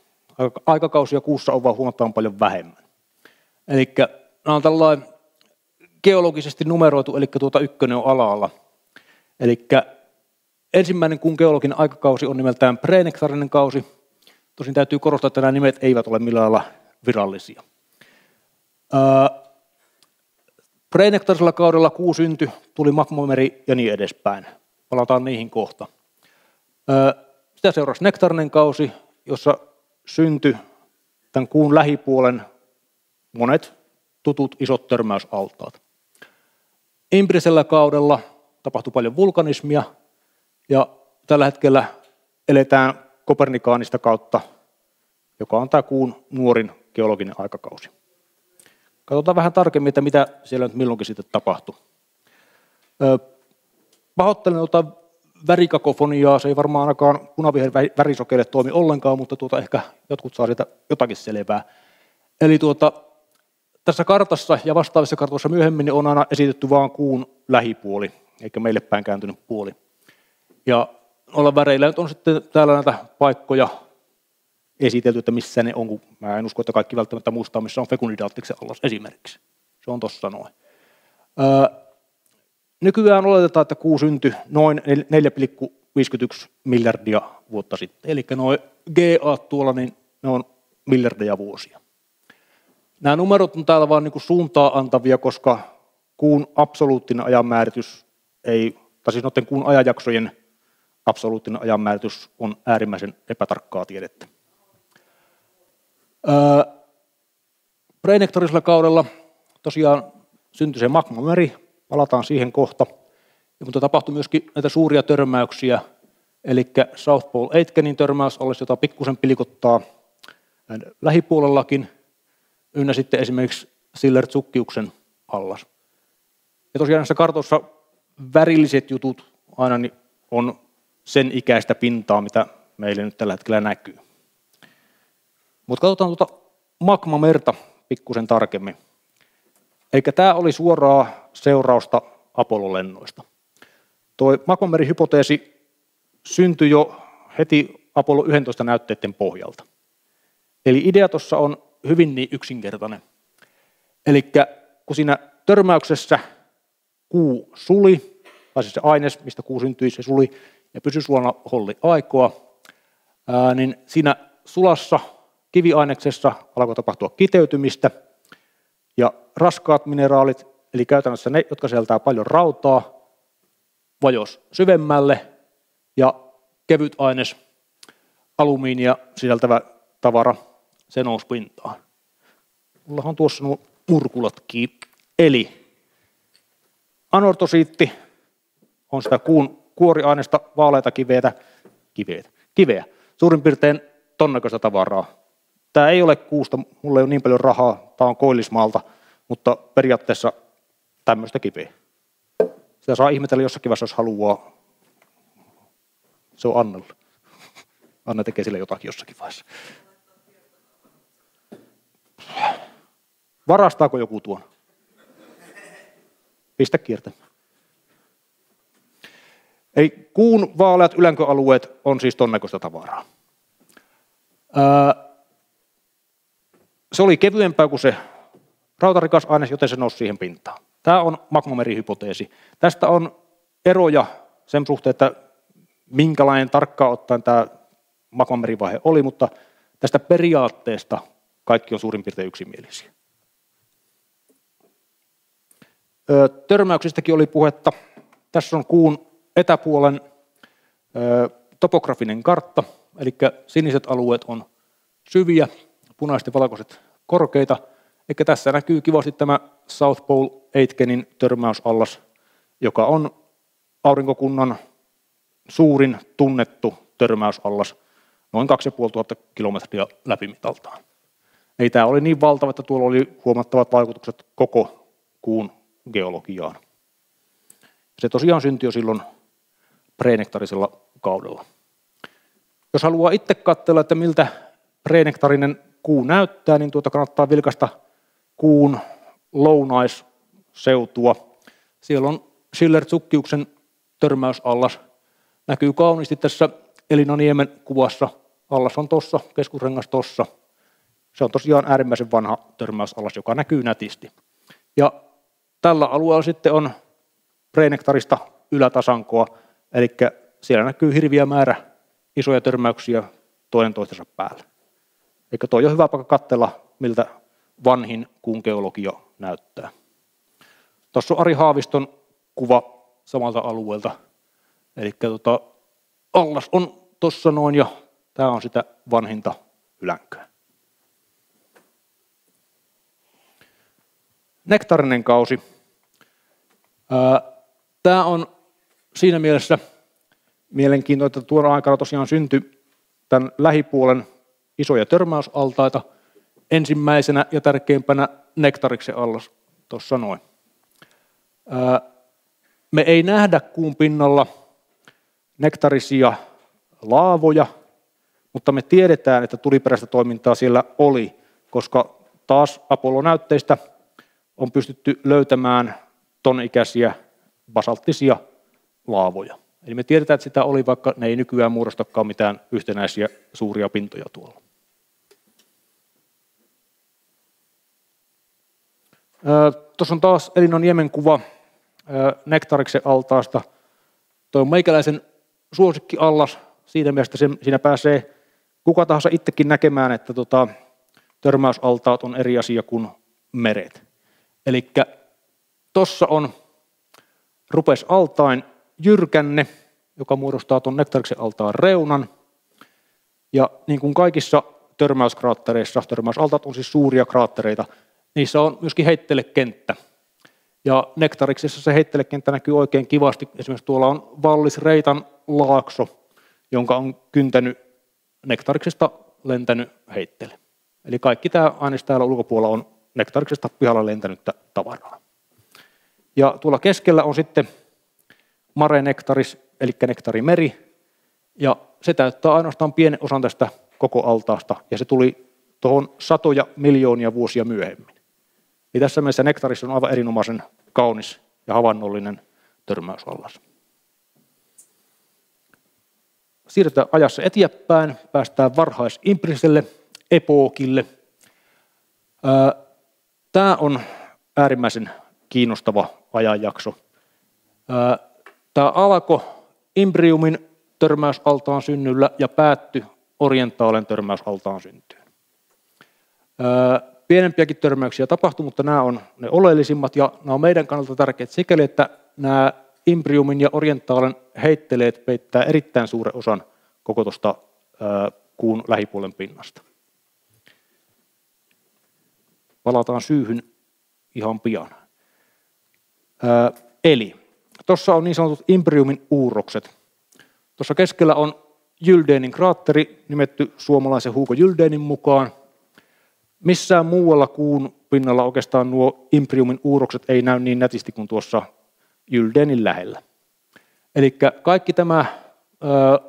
Aikakausia kuussa on vaan huomattavan paljon vähemmän. Eli nämä on tällainen geologisesti numeroitu, eli tuota ykkönen on alalla. Eli ensimmäinen kuun geologinen aikakausi on nimeltään preenektarinen kausi. Tosin täytyy korostaa, että nämä nimet eivät ole millään lailla virallisia. Preenektarisella kaudella kuu synty, tuli magmameri ja niin edespäin. Palataan niihin kohta. Sitä seurasi nektarinen kausi, jossa syntyi tämän kuun lähipuolen monet tutut isot törmäysaltaat. Imbrisellä kaudella tapahtui paljon vulkanismia ja tällä hetkellä eletään kopernikaanista kautta, joka on tämä kuun nuorin geologinen aikakausi. Katsotaan vähän tarkemmin, että mitä siellä nyt milloinkin sitten tapahtui. Pahoittelen tuota värikakofoniaa, se ei varmaan ainakaan punaviher värisokeille toimi ollenkaan, mutta tuota ehkä jotkut saa siitä jotakin selvää. Eli tuota, tässä kartassa ja vastaavissa kartoissa myöhemmin on aina esitetty vain kuun lähipuoli, eikä meille päin kääntynyt puoli. Ja olla väreillä nyt on sitten täällä näitä paikkoja esitelty, että missä ne on, kun mä en usko, että kaikki välttämättä muistaa, missä on Fekundidaattiksen allas esimerkiksi. Se on tuossa noin. Öö, nykyään oletetaan, että kuu syntyi noin 4,51 miljardia vuotta sitten. Eli noin GA tuolla, niin ne on miljardeja vuosia. Nämä numerot on täällä vain niin suuntaa antavia, koska kuun absoluuttinen ajanmääritys ei, tai siis noiden kuun ajanjaksojen absoluuttinen ajanmääritys on äärimmäisen epätarkkaa tiedettä. Öö, Preinektorisella kaudella tosiaan syntyi se magmameri, palataan siihen kohta. Ja, mutta tapahtui myöskin näitä suuria törmäyksiä, eli South Pole Aitkenin törmäys olisi, jota pikkusen pilikottaa lähipuolellakin, ynnä sitten esimerkiksi Siller-Tsukkiuksen allas. Ja tosiaan näissä kartoissa värilliset jutut aina niin on sen ikäistä pintaa, mitä meille nyt tällä hetkellä näkyy. Mutta katsotaan tuota magmamerta pikkusen tarkemmin. Eli tämä oli suoraa seurausta Apollo-lennoista. Tuo magmamerihypoteesi syntyi jo heti Apollo 11 näytteiden pohjalta. Eli idea tuossa on hyvin niin yksinkertainen. Eli kun siinä törmäyksessä kuu suli, tai siis se aines, mistä kuu syntyi, se suli ja pysyi sulana holli aikoa, niin siinä sulassa kiviaineksessa alkoi tapahtua kiteytymistä, ja raskaat mineraalit, eli käytännössä ne, jotka sieltää paljon rautaa, vajos syvemmälle, ja kevyt aines, alumiinia sisältävä tavara, se nousi pintaan. Mulla on tuossa nuo murkulatkin. Eli anortosiitti on sitä kuun kuoriaineesta vaaleita kiveitä, kiveitä, kiveä. Suurin piirtein tonnakasta tavaraa. Tämä ei ole kuusta, mulla ei ole niin paljon rahaa, tämä on koillismaalta, mutta periaatteessa tämmöistä kiveä. Sitä saa ihmetellä jossakin vaiheessa, jos haluaa. Se on Annella. Anna tekee sille jotakin jossakin vaiheessa. Varastaako joku tuon? Pistä kiertämään. Ei kuun vaaleat ylänköalueet on siis ton näköistä tavaraa. se oli kevyempää kuin se rautarikas aine, joten se nousi siihen pintaan. Tämä on magmamerihypoteesi. Tästä on eroja sen suhteen, että minkälainen tarkkaan ottaen tämä magmamerivaihe oli, mutta tästä periaatteesta kaikki on suurin piirtein yksimielisiä. Törmäyksistäkin oli puhetta. Tässä on kuun etäpuolen topografinen kartta, eli siniset alueet on syviä, punaiset ja valkoiset korkeita. Eli tässä näkyy kivasti tämä South Pole Aitkenin törmäysallas, joka on aurinkokunnan suurin tunnettu törmäysallas, noin 2500 kilometriä läpimitaltaan. Ei tämä oli niin valtava, että tuolla oli huomattavat vaikutukset koko kuun geologiaan. Se tosiaan syntyi jo silloin preenektarisella kaudella. Jos haluaa itse katsella, että miltä preenektarinen kuu näyttää, niin tuota kannattaa vilkasta kuun lounaisseutua. Siellä on Schiller-Tsukkiuksen törmäysallas. Näkyy kauniisti tässä Elinaniemen kuvassa. Allas on tuossa, keskusrengas tuossa. Se on tosiaan äärimmäisen vanha törmäysallas, joka näkyy nätisti. Ja tällä alueella sitten on preenektarista ylätasankoa, Eli siellä näkyy hirviä määrä isoja törmäyksiä toinen toistensa päällä. Eli tuo on hyvä paikka katsella, miltä vanhin kuun geologia näyttää. Tuossa on Ari Haaviston kuva samalta alueelta. Eli tota, allas on tuossa noin ja tämä on sitä vanhinta ylänköä. Nektarinen kausi. Tämä on siinä mielessä mielenkiintoista, että tuon aikana tosiaan syntyi tämän lähipuolen isoja törmäysaltaita. Ensimmäisenä ja tärkeimpänä nektariksen allas tuossa noin. Me ei nähdä kuun pinnalla nektarisia laavoja, mutta me tiedetään, että tuliperäistä toimintaa siellä oli, koska taas Apollo-näytteistä on pystytty löytämään ton ikäisiä basalttisia laavoja. Eli me tiedetään, että sitä oli, vaikka ne ei nykyään muodostakaan mitään yhtenäisiä suuria pintoja tuolla. Tuossa on taas Elinon Jemen kuva Nektariksen altaasta. Tuo on meikäläisen suosikkiallas. Siitä mielessä siinä pääsee kuka tahansa itsekin näkemään, että tota, törmäysaltaat on eri asia kuin meret. Eli tuossa on rupes altain jyrkänne, joka muodostaa tuon nektariksen altaan reunan. Ja niin kuin kaikissa törmäyskraattereissa, törmäysaltaat on siis suuria kraattereita, niissä on myöskin heittelekenttä. Ja nektariksessa se heittelekenttä näkyy oikein kivasti. Esimerkiksi tuolla on Vallisreitan laakso, jonka on kyntänyt nektariksesta lentänyt heittele. Eli kaikki tämä aines täällä ulkopuolella on nektariksesta pihalla lentänyttä tavaraa. Ja tuolla keskellä on sitten mare nektaris, eli nektarimeri, ja se täyttää ainoastaan pienen osan tästä koko altaasta, ja se tuli tuohon satoja miljoonia vuosia myöhemmin. Niin tässä mielessä nektaris on aivan erinomaisen kaunis ja havainnollinen törmäysallas. Siirrytään ajassa eteenpäin, päästään varhaisimpiriselle epookille. Tämä on äärimmäisen kiinnostava ajanjakso. Tämä alkoi Imbriumin törmäysaltaan synnyllä ja päättyi orientaalen törmäysaltaan syntyyn. Pienempiäkin törmäyksiä tapahtui, mutta nämä on ne oleellisimmat ja nämä on meidän kannalta tärkeät sikäli, että nämä Imbriumin ja orientaalen heitteleet peittää erittäin suuren osan koko tuosta kuun lähipuolen pinnasta. Palataan syyhyn ihan pian. Eli tuossa on niin sanotut Imbriumin uurokset. Tuossa keskellä on Jyldeenin kraatteri, nimetty suomalaisen Hugo Jyldeenin mukaan. Missään muualla kuun pinnalla oikeastaan nuo Imbriumin uurokset ei näy niin nätisti kuin tuossa Jyldeenin lähellä. Eli kaikki tämä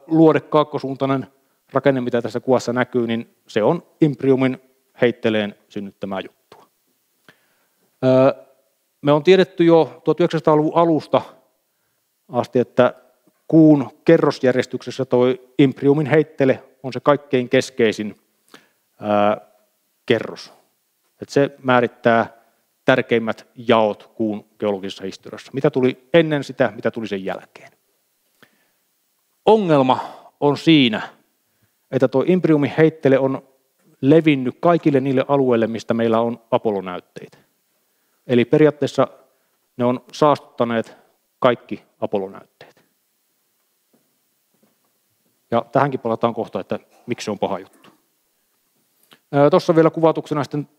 luode kaakkosuuntainen rakenne, mitä tässä kuvassa näkyy, niin se on Imbriumin heitteleen synnyttämää juttua. Me on tiedetty jo 1900-luvun alusta asti, että kuun kerrosjärjestyksessä toi Impriumin heittele on se kaikkein keskeisin ää, kerros. Et se määrittää tärkeimmät jaot kuun geologisessa historiassa. Mitä tuli ennen sitä, mitä tuli sen jälkeen. Ongelma on siinä, että tuo Impriumin heittele on levinnyt kaikille niille alueille, mistä meillä on Apollo-näytteitä. Eli periaatteessa ne on saastuttaneet kaikki Apollo-näytteet. Ja tähänkin palataan kohta, että miksi se on paha juttu. Tuossa vielä kuvatuksena sitten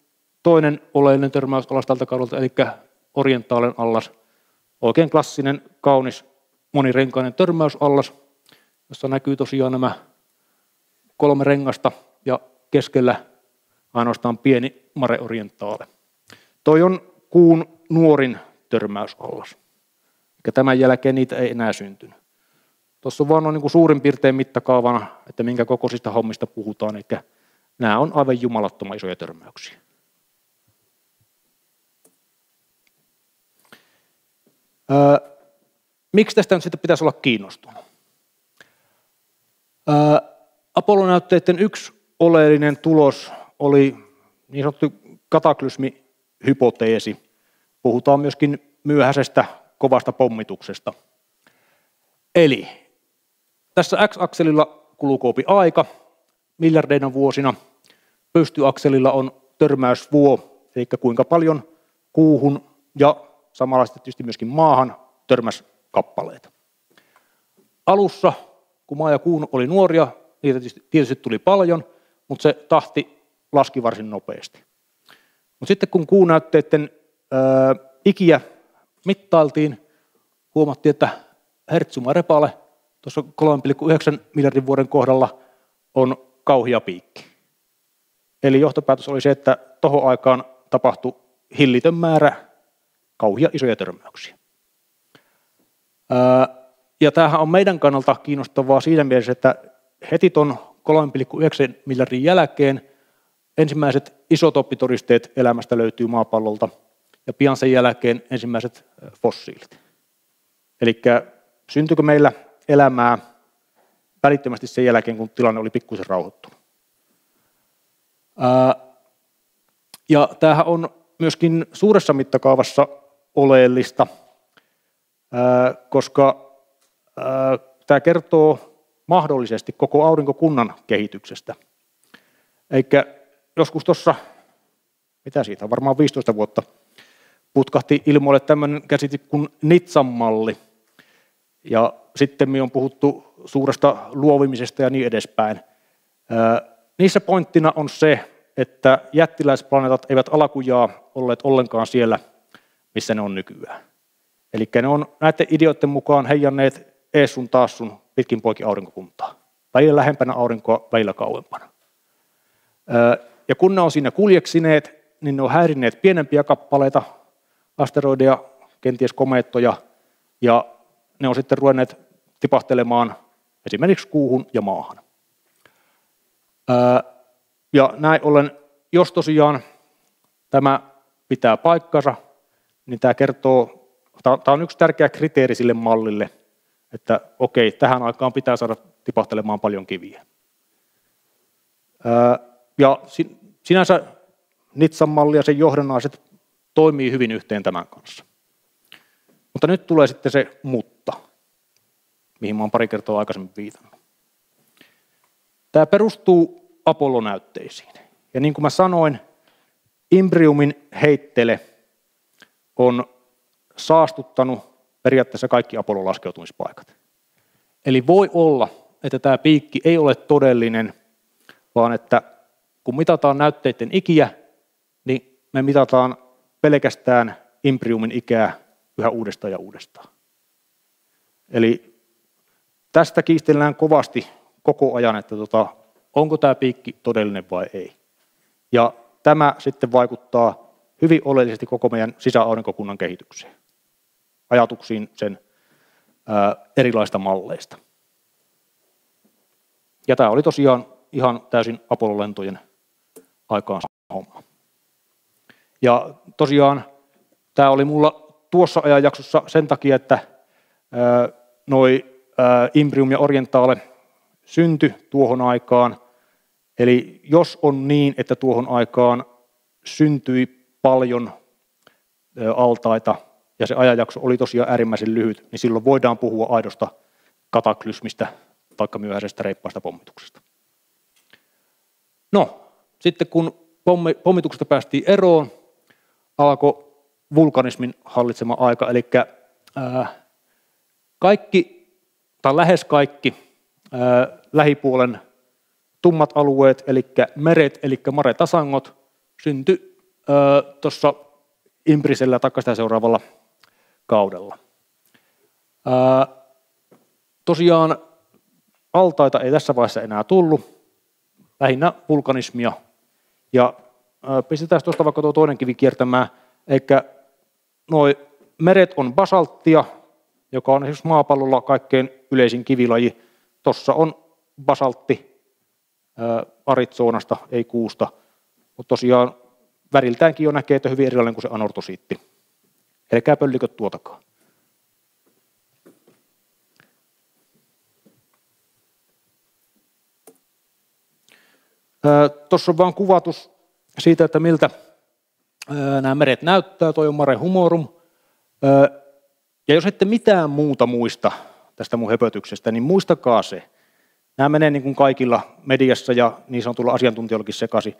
toinen oleellinen törmäysalas tältä kaudelta, eli orientaalen allas. Oikein klassinen, kaunis, monirenkainen törmäysallas, jossa näkyy tosiaan nämä kolme rengasta ja keskellä ainoastaan pieni mare orientaale. Toi on kuun nuorin törmäysallas. Ja tämän jälkeen niitä ei enää syntynyt. Tuossa on vaan on niin suurin piirtein mittakaavana, että minkä kokoisista hommista puhutaan. Eli nämä on aivan jumalattoman isoja törmäyksiä. Öö, miksi tästä nyt sitten pitäisi olla kiinnostunut? Öö, Apollo-näytteiden yksi oleellinen tulos oli niin sanottu kataklysmihypoteesi, Puhutaan myöskin myöhäisestä kovasta pommituksesta. Eli tässä x-akselilla kulukoopi aika miljardeina vuosina, pystyakselilla on törmäysvuo, eli kuinka paljon kuuhun ja samalla tietysti myöskin maahan törmäs kappaleita. Alussa, kun maa ja kuun oli nuoria, niitä tietysti tuli paljon, mutta se tahti laski varsin nopeasti. Mutta sitten kun kuunäytteiden ikiä mittailtiin, huomattiin, että hertsuma repale tuossa 3,9 miljardin vuoden kohdalla on kauhia piikki. Eli johtopäätös oli se, että tuohon aikaan tapahtui hillitön määrä kauhia isoja törmäyksiä. Ja tämähän on meidän kannalta kiinnostavaa siinä mielessä, että heti tuon 3,9 miljardin jälkeen ensimmäiset isotoppitodisteet elämästä löytyy maapallolta – ja pian sen jälkeen ensimmäiset fossiilit. Eli syntyykö meillä elämää välittömästi sen jälkeen, kun tilanne oli pikkusen rauhoittunut. Ja tämähän on myöskin suuressa mittakaavassa oleellista, koska tämä kertoo mahdollisesti koko aurinkokunnan kehityksestä. Eikä joskus tuossa, mitä siitä on, varmaan 15 vuotta putkahti ilmoille tämmöinen käsite kuin Nitsan malli. Ja sitten me on puhuttu suuresta luovimisesta ja niin edespäin. Niissä pointtina on se, että jättiläisplaneetat eivät alakujaa olleet ollenkaan siellä, missä ne on nykyään. Eli ne on näiden ideoiden mukaan heijanneet ees sun taas sun pitkin poikin aurinkokuntaa. Välillä lähempänä aurinkoa, välillä kauempana. Ja kun ne on siinä kuljeksineet, niin ne on häirinneet pienempiä kappaleita, asteroideja, kenties komeettoja, ja ne on sitten ruvenneet tipahtelemaan esimerkiksi kuuhun ja maahan. Ja näin ollen, jos tosiaan tämä pitää paikkansa, niin tämä kertoo, tämä on yksi tärkeä kriteeri sille mallille, että okei, tähän aikaan pitää saada tipahtelemaan paljon kiviä. Ja sinänsä Nitsan malli ja sen johdannaiset toimii hyvin yhteen tämän kanssa. Mutta nyt tulee sitten se mutta, mihin olen pari kertaa aikaisemmin viitannut. Tämä perustuu Apollo-näytteisiin. Ja niin kuin mä sanoin, Imbriumin heittele on saastuttanut periaatteessa kaikki Apollo-laskeutumispaikat. Eli voi olla, että tämä piikki ei ole todellinen, vaan että kun mitataan näytteiden ikiä, niin me mitataan pelkästään Imbriumin ikää yhä uudestaan ja uudestaan. Eli tästä kiistellään kovasti koko ajan, että tota, onko tämä piikki todellinen vai ei. Ja tämä sitten vaikuttaa hyvin oleellisesti koko meidän sisäaurinkokunnan kehitykseen, ajatuksiin sen ää, erilaista malleista. Ja tämä oli tosiaan ihan täysin Apollo-lentojen aikaan homma. Ja tosiaan tämä oli mulla tuossa ajanjaksossa sen takia, että noi Imbrium ja Orientaale synty tuohon aikaan. Eli jos on niin, että tuohon aikaan syntyi paljon altaita ja se ajanjakso oli tosiaan äärimmäisen lyhyt, niin silloin voidaan puhua aidosta kataklysmistä tai myöhäisestä reippaasta pommituksesta. No, sitten kun pommituksesta päästiin eroon, alkoi vulkanismin hallitsema aika, eli kaikki tai lähes kaikki lähipuolen tummat alueet, eli meret, eli maretasangot, syntyi tuossa Imbrisellä tai sitä seuraavalla kaudella. Ää, tosiaan altaita ei tässä vaiheessa enää tullut, lähinnä vulkanismia. Ja ää, pistetään tuosta vaikka tuo toinen kivi kiertämään, eikä noi meret on basalttia, joka on esimerkiksi maapallolla kaikkein yleisin kivilaji. Tuossa on basaltti Arizonasta, ei kuusta, mutta tosiaan väriltäänkin jo näkee, että hyvin erilainen kuin se anortosiitti. Älkää pöllikö tuotakaan. Tuossa on vain kuvatus siitä, että miltä nämä meret näyttää. Toi on Mare Humorum. Ja jos ette mitään muuta muista tästä mun höpötyksestä, niin muistakaa se. Nämä menee niin kuin kaikilla mediassa ja niin sanotulla asiantuntijoillakin sekaisin.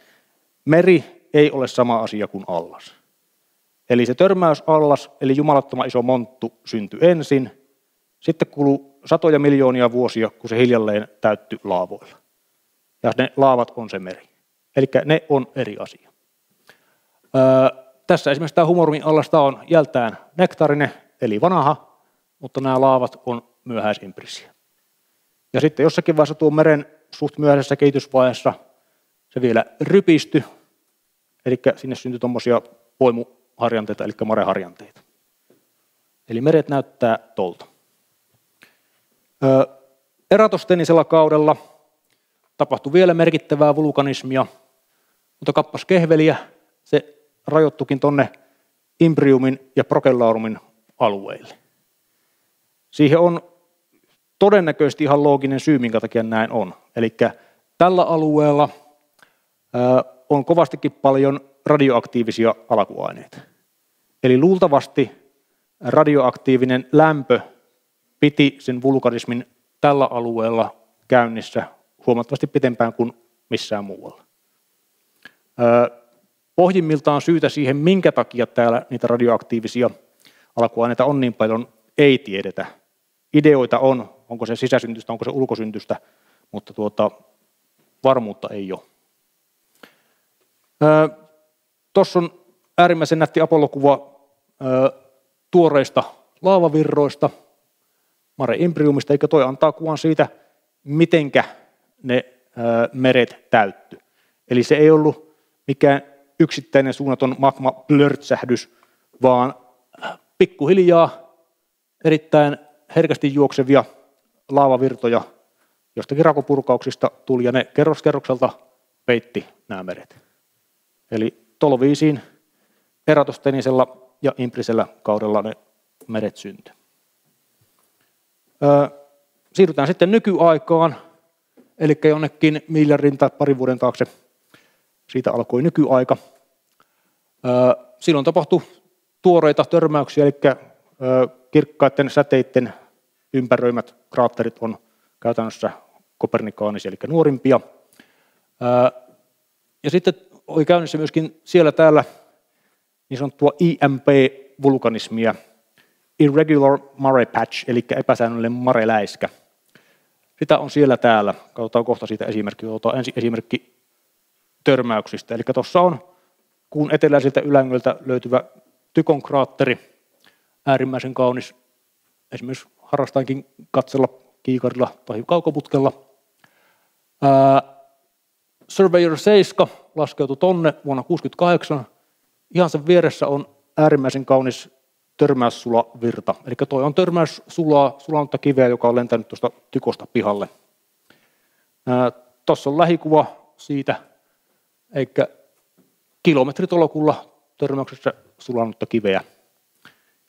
Meri ei ole sama asia kuin allas. Eli se törmäysallas, eli jumalattoma iso monttu, syntyi ensin. Sitten kuluu satoja miljoonia vuosia, kun se hiljalleen täyttyi laavoilla. Ja ne laavat on se meri. Eli ne on eri asia. Öö, tässä esimerkiksi tämä humorumin allasta on jältään nektarinen, eli vanha, mutta nämä laavat on myöhäisimprisiä. Ja sitten jossakin vaiheessa tuon meren suht myöhäisessä kehitysvaiheessa se vielä rypisty, eli sinne syntyi tuommoisia poimuharjanteita, eli mareharjanteita. Eli meret näyttää tolta. Eratostenisella kaudella tapahtui vielä merkittävää vulkanismia, mutta kappas kehveliä, se rajoittukin tuonne Imbriumin ja Prokellaurumin alueille. Siihen on todennäköisesti ihan looginen syy, minkä takia näin on. Eli tällä alueella on kovastikin paljon radioaktiivisia alkuaineita. Eli luultavasti radioaktiivinen lämpö piti sen vulkanismin tällä alueella käynnissä huomattavasti pitempään kuin missään muualla. Pohjimmiltaan syytä siihen, minkä takia täällä niitä radioaktiivisia alkuaineita on niin paljon, ei tiedetä. Ideoita on, onko se sisäsyntystä, onko se ulkosyntystä, mutta tuota, varmuutta ei ole. Tuossa on äärimmäisen nätti Apollo-kuva tuoreista laavavirroista, Mare Imbriumista, eikä toi antaa kuvan siitä, mitenkä ne meret täytty. Eli se ei ollut mikään yksittäinen suunnaton magma plörtsähdys, vaan pikkuhiljaa erittäin herkästi juoksevia laavavirtoja jostakin rakopurkauksista tuli ja ne kerroskerrokselta peitti nämä meret. Eli Tolviisiin Eratostenisella ja Imprisellä kaudella ne meret syntyi. siirrytään sitten nykyaikaan, eli jonnekin miljardin tai parin vuoden taakse. Siitä alkoi nykyaika. silloin tapahtui tuoreita törmäyksiä, eli kirkkaiden säteiden ympäröimät kraatterit on käytännössä kopernikaanisia, eli nuorimpia. Ja sitten oli käynnissä myöskin siellä täällä niin sanottua IMP-vulkanismia, Irregular Mare Patch, eli epäsäännöllinen mareläiskä. Sitä on siellä täällä. Katsotaan kohta siitä esimerkki. Otetaan ensi esimerkki törmäyksistä. Eli tuossa on kuun eteläiseltä ylängöltä löytyvä Tykon kraatteri, äärimmäisen kaunis. Esimerkiksi harrastainkin katsella kiikarilla tai kaukoputkella. Ää, Surveyor 7 laskeutui tonne vuonna 1968. Ihan sen vieressä on äärimmäisen kaunis törmäyssulavirta. Eli tuo on törmäyssulaa, sulanutta kiveä, joka on lentänyt tuosta tykosta pihalle. Tuossa on lähikuva siitä, eikä kilometritolokulla törmäyksessä sulannutta kiveä.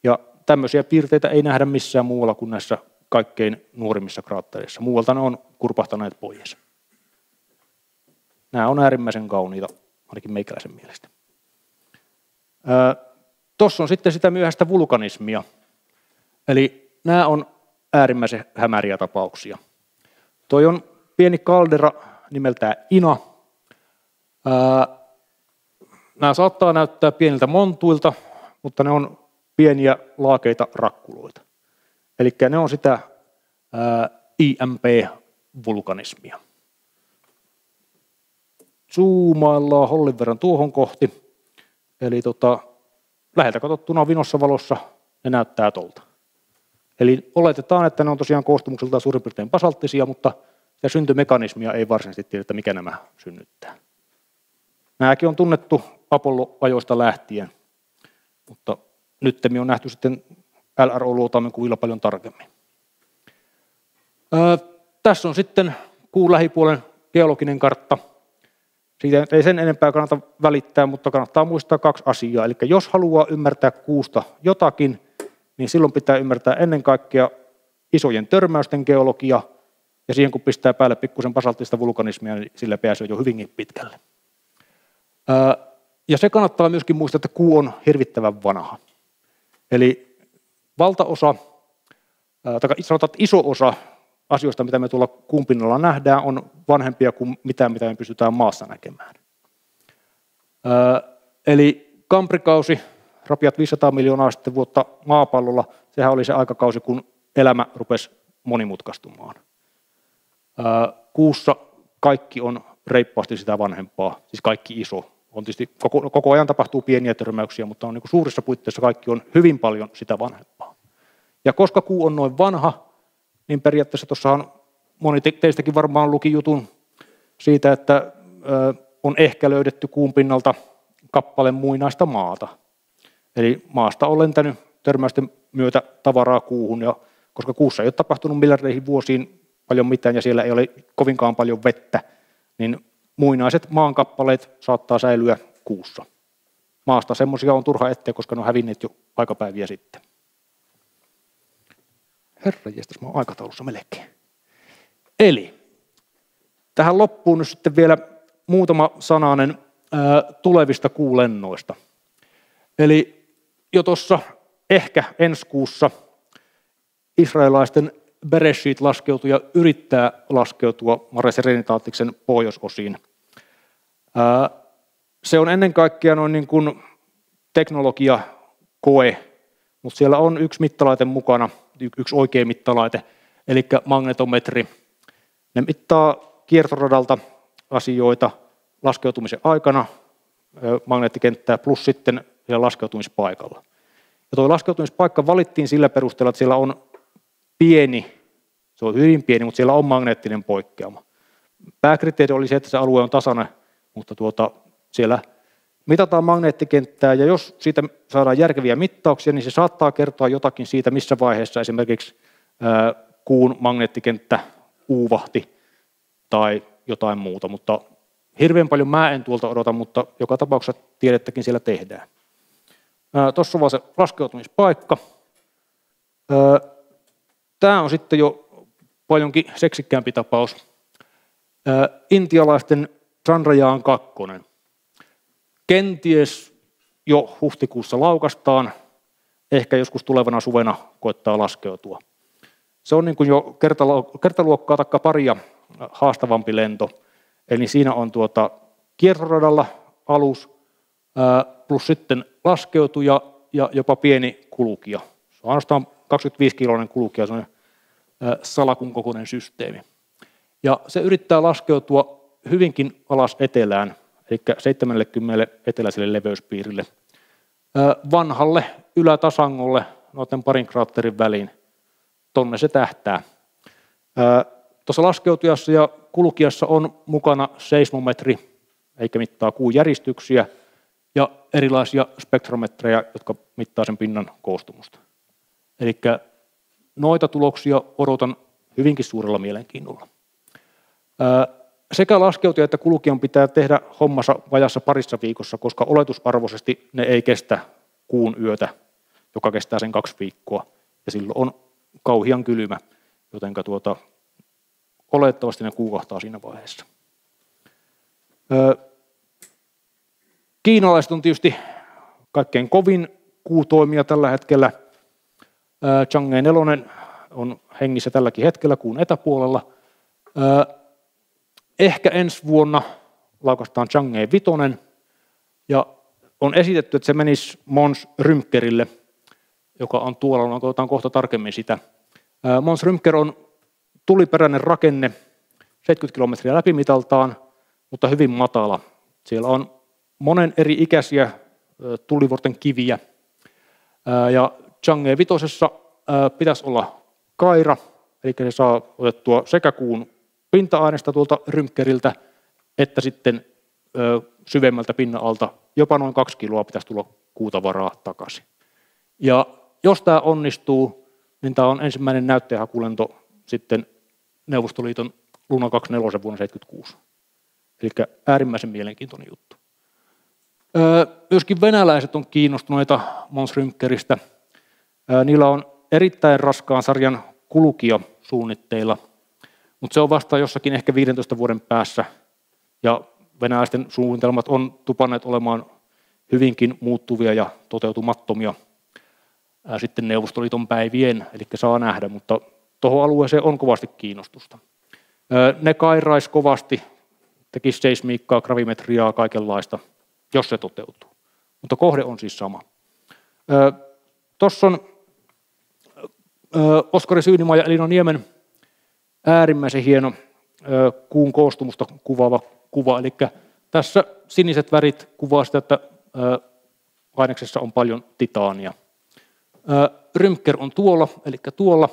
Ja tämmöisiä piirteitä ei nähdä missään muualla kuin näissä kaikkein nuorimmissa kraattereissa. Muualta ne on kurpahtaneet pois. Nämä on äärimmäisen kauniita, ainakin meikäläisen mielestä. Tuossa on sitten sitä myöhäistä vulkanismia. Eli nämä on äärimmäisen hämäriä tapauksia. Toi on pieni kaldera nimeltään Ina. Nämä saattaa näyttää pieniltä montuilta, mutta ne on pieniä laakeita rakkuloita. Eli ne on sitä IMP-vulkanismia. Zoomaillaan hollin verran tuohon kohti. Eli tota, läheltä katsottuna vinossa valossa ne näyttää tolta. Eli oletetaan, että ne on tosiaan koostumukseltaan suurin piirtein basalttisia, mutta ja syntymekanismia ei varsinaisesti tiedetä, mikä nämä synnyttää. Nämäkin on tunnettu Apollo-ajoista lähtien, mutta nyt me on nähty sitten LRO-luotaimen kuvilla paljon tarkemmin. Ää, tässä on sitten kuun lähipuolen geologinen kartta. Siitä ei sen enempää kannata välittää, mutta kannattaa muistaa kaksi asiaa. Eli jos haluaa ymmärtää kuusta jotakin, niin silloin pitää ymmärtää ennen kaikkea isojen törmäysten geologia, ja siihen kun pistää päälle pikkusen basalttista vulkanismia, niin sillä pääsee jo hyvinkin pitkälle. Ja se kannattaa myöskin muistaa, että kuu on hirvittävän vanha. Eli valtaosa, tai sanotaan, että iso osa asioista, mitä me tuolla kuun pinnalla nähdään, on vanhempia kuin mitään, mitä me pystytään maassa näkemään. Eli kamprikausi, rapiat 500 miljoonaa sitten vuotta maapallolla, sehän oli se aikakausi, kun elämä rupesi monimutkaistumaan. Kuussa kaikki on reippaasti sitä vanhempaa, siis kaikki iso. On tietysti koko, koko ajan tapahtuu pieniä törmäyksiä, mutta on niin suurissa puitteissa kaikki on hyvin paljon sitä vanhempaa. Ja koska kuu on noin vanha, niin periaatteessa tuossahan moni teistäkin varmaan luki jutun siitä, että on ehkä löydetty kuun pinnalta kappale muinaista maata. Eli maasta on lentänyt törmäysten myötä tavaraa kuuhun, ja koska kuussa ei ole tapahtunut miljardeihin vuosiin paljon mitään ja siellä ei ole kovinkaan paljon vettä, niin muinaiset maankappaleet saattaa säilyä kuussa. Maasta semmoisia on turha etsiä, koska ne on hävinneet jo aikapäiviä sitten. Herra jestas, mä oon aikataulussa melkein. Eli tähän loppuun nyt sitten vielä muutama sananen ää, tulevista kuulennoista. Eli jo tuossa ehkä ensi kuussa israelaisten Bereshit laskeutui ja yrittää laskeutua Mare Serenitaattiksen pohjoisosiin. Ää, se on ennen kaikkea noin niin kuin teknologiakoe, mutta siellä on yksi mittalaite mukana – yksi oikea mittalaite, eli magnetometri. Ne mittaa kiertoradalta asioita laskeutumisen aikana, magneettikenttää plus sitten siellä laskeutumispaikalla. Ja tuo laskeutumispaikka valittiin sillä perusteella, että siellä on pieni, se on hyvin pieni, mutta siellä on magneettinen poikkeama. Pääkriteeri oli se, että se alue on tasainen, mutta tuota, siellä mitataan magneettikenttää ja jos siitä saadaan järkeviä mittauksia, niin se saattaa kertoa jotakin siitä, missä vaiheessa esimerkiksi kuun magneettikenttä uuvahti tai jotain muuta, mutta hirveän paljon mä en tuolta odota, mutta joka tapauksessa tiedettäkin siellä tehdään. Tuossa on vaan se laskeutumispaikka. Tämä on sitten jo paljonkin seksikkäämpi tapaus. Intialaisten Chandrayaan kakkonen. Kenties jo huhtikuussa laukastaan, ehkä joskus tulevana suvena koettaa laskeutua. Se on niin kuin jo kertaluokkaa taikka paria haastavampi lento. Eli siinä on tuota kiertoradalla alus plus sitten laskeutuja ja jopa pieni kulukija. Se on ainoastaan 25-kiloinen kulukija, se on salakun kokoinen systeemi. Ja se yrittää laskeutua hyvinkin alas etelään, eli 70 eteläiselle leveyspiirille, vanhalle ylätasangolle noiden parin kraatterin väliin. Tonne se tähtää. Tuossa laskeutujassa ja kulkijassa on mukana seismometri, eikä mittaa kuun järjestyksiä, ja erilaisia spektrometreja, jotka mittaa sen pinnan koostumusta. Eli noita tuloksia odotan hyvinkin suurella mielenkiinnolla. Sekä laskeutuja että kulkijan pitää tehdä hommassa vajassa parissa viikossa, koska oletusarvoisesti ne ei kestä kuun yötä, joka kestää sen kaksi viikkoa. Ja silloin on kauhian kylmä, joten tuota, olettavasti ne kuukahtaa siinä vaiheessa. Kiinalaiset on tietysti kaikkein kovin kuutoimia tällä hetkellä. Chang'e 4 on hengissä tälläkin hetkellä kuun etäpuolella. Ehkä ensi vuonna laukastaan Chang'e 5 ja on esitetty, että se menisi Mons Rymkerille, joka on tuolla, otetaan kohta tarkemmin sitä. Mons Rymker on tuliperäinen rakenne, 70 kilometriä läpimitaltaan, mutta hyvin matala. Siellä on monen eri ikäisiä tulivuorten kiviä. Ja Chang'e vitosessa pitäisi olla kaira, eli se saa otettua sekä kuun pinta-aineesta tuolta rynkkeriltä, että sitten syvemmältä pinnan alta jopa noin kaksi kiloa pitäisi tulla kuutavaraa takaisin. Ja jos tämä onnistuu, niin tämä on ensimmäinen näytteenhakulento sitten Neuvostoliiton Luna 24 vuonna 1976. Eli äärimmäisen mielenkiintoinen juttu. Myöskin venäläiset on kiinnostuneita Mons Rymkeristä. Niillä on erittäin raskaan sarjan kulukio suunnitteilla, mutta se on vasta jossakin ehkä 15 vuoden päässä. Ja venäläisten suunnitelmat on tupanneet olemaan hyvinkin muuttuvia ja toteutumattomia sitten Neuvostoliiton päivien, eli saa nähdä, mutta tuohon alueeseen on kovasti kiinnostusta. Ne kairais kovasti, tekisi seismiikkaa, gravimetriaa, kaikenlaista, jos se toteutuu. Mutta kohde on siis sama. Tuossa on Oskari Syynimaa ja Elina Niemen äärimmäisen hieno kuun koostumusta kuvaava kuva. Eli tässä siniset värit kuvaa sitä, että aineksessa on paljon titaania. Rymker on tuolla, eli tuolla.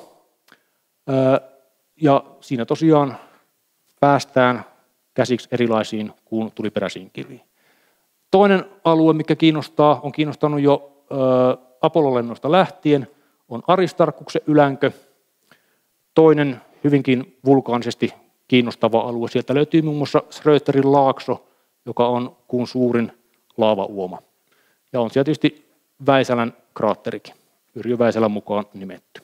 Ja siinä tosiaan päästään käsiksi erilaisiin kuun tuliperäisiin kiviin. Toinen alue, mikä kiinnostaa, on kiinnostanut jo Apollo-lennosta lähtien, on Aristarkuksen ylänkö. Toinen hyvinkin vulkaanisesti kiinnostava alue. Sieltä löytyy muun muassa Schröterin laakso, joka on kuun suurin laavauoma. Ja on siellä tietysti Väisälän kraatterikin, Yrjö Väisälän mukaan nimetty.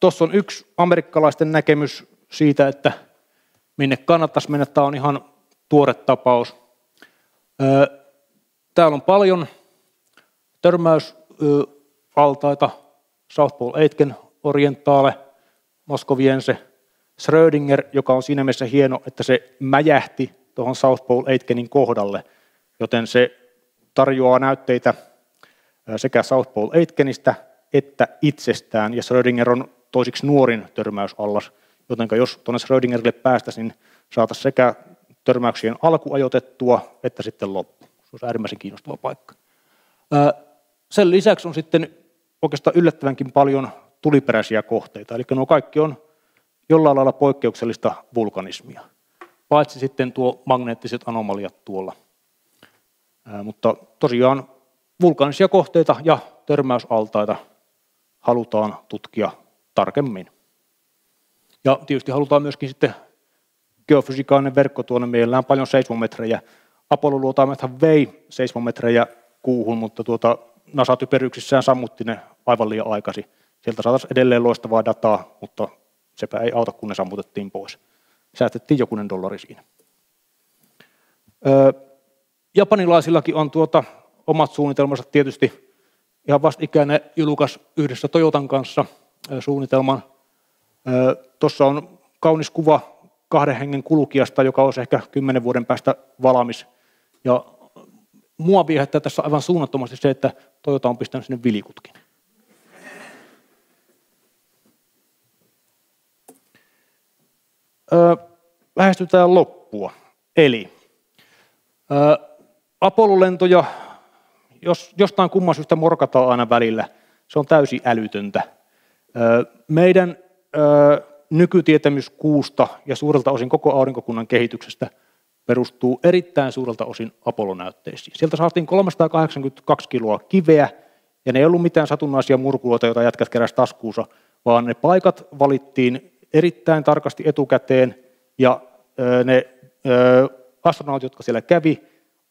Tuossa on yksi amerikkalaisten näkemys siitä, että minne kannattaisi mennä. Tämä on ihan tuore tapaus. Täällä on paljon törmäysaltaita, South Pole Aitken, Orientaale, Moskoviense, Schrödinger, joka on siinä mielessä hieno, että se mäjähti tuohon South Pole Aitkenin kohdalle, joten se tarjoaa näytteitä sekä South Pole Aitkenistä että itsestään, ja Schrödinger on toisiksi nuorin törmäysallas, joten jos tuonne Schrödingerille päästäisiin, saataisiin sekä törmäyksien alku ajoitettua että sitten loppu. Se olisi äärimmäisen kiinnostava paikka. Sen lisäksi on sitten oikeastaan yllättävänkin paljon tuliperäisiä kohteita, eli nuo kaikki on jollain lailla poikkeuksellista vulkanismia. paitsi sitten tuo magneettiset anomaliat tuolla. Ää, mutta tosiaan vulkaanisia kohteita ja törmäysaltaita halutaan tutkia tarkemmin. Ja tietysti halutaan myöskin sitten geofysikaalinen verkko tuonne. On paljon seismometrejä. Apollo-luotaimethan vei seismometrejä kuuhun, mutta tuota, NASA typeryksissään sammutti ne aivan liian aikaisin. Sieltä saataisiin edelleen loistavaa dataa, mutta sepä ei auta, kun ne sammutettiin pois. Säästettiin jokunen dollari siinä. Öö, japanilaisillakin on tuota omat suunnitelmansa tietysti. Ihan vastikäinen julkas yhdessä Toyotan kanssa suunnitelman. Tuossa on kaunis kuva kahden hengen kulkijasta, joka olisi ehkä kymmenen vuoden päästä valmis. Ja mua viehättää tässä aivan suunnattomasti se, että Toyota on pistänyt sinne vilikutkin. Öö, lähestytään loppua. Eli öö, Apollo-lentoja, jos jostain kumman syystä morkataan aina välillä, se on täysin älytöntä. Öö, meidän öö, nykytietämys kuusta ja suurelta osin koko aurinkokunnan kehityksestä perustuu erittäin suurelta osin Apollo-näytteisiin. Sieltä saatiin 382 kiloa kiveä, ja ne ei ollut mitään satunnaisia murkuloita, joita jätkät keräs taskuunsa, vaan ne paikat valittiin erittäin tarkasti etukäteen, ja ne astronautit, jotka siellä kävi,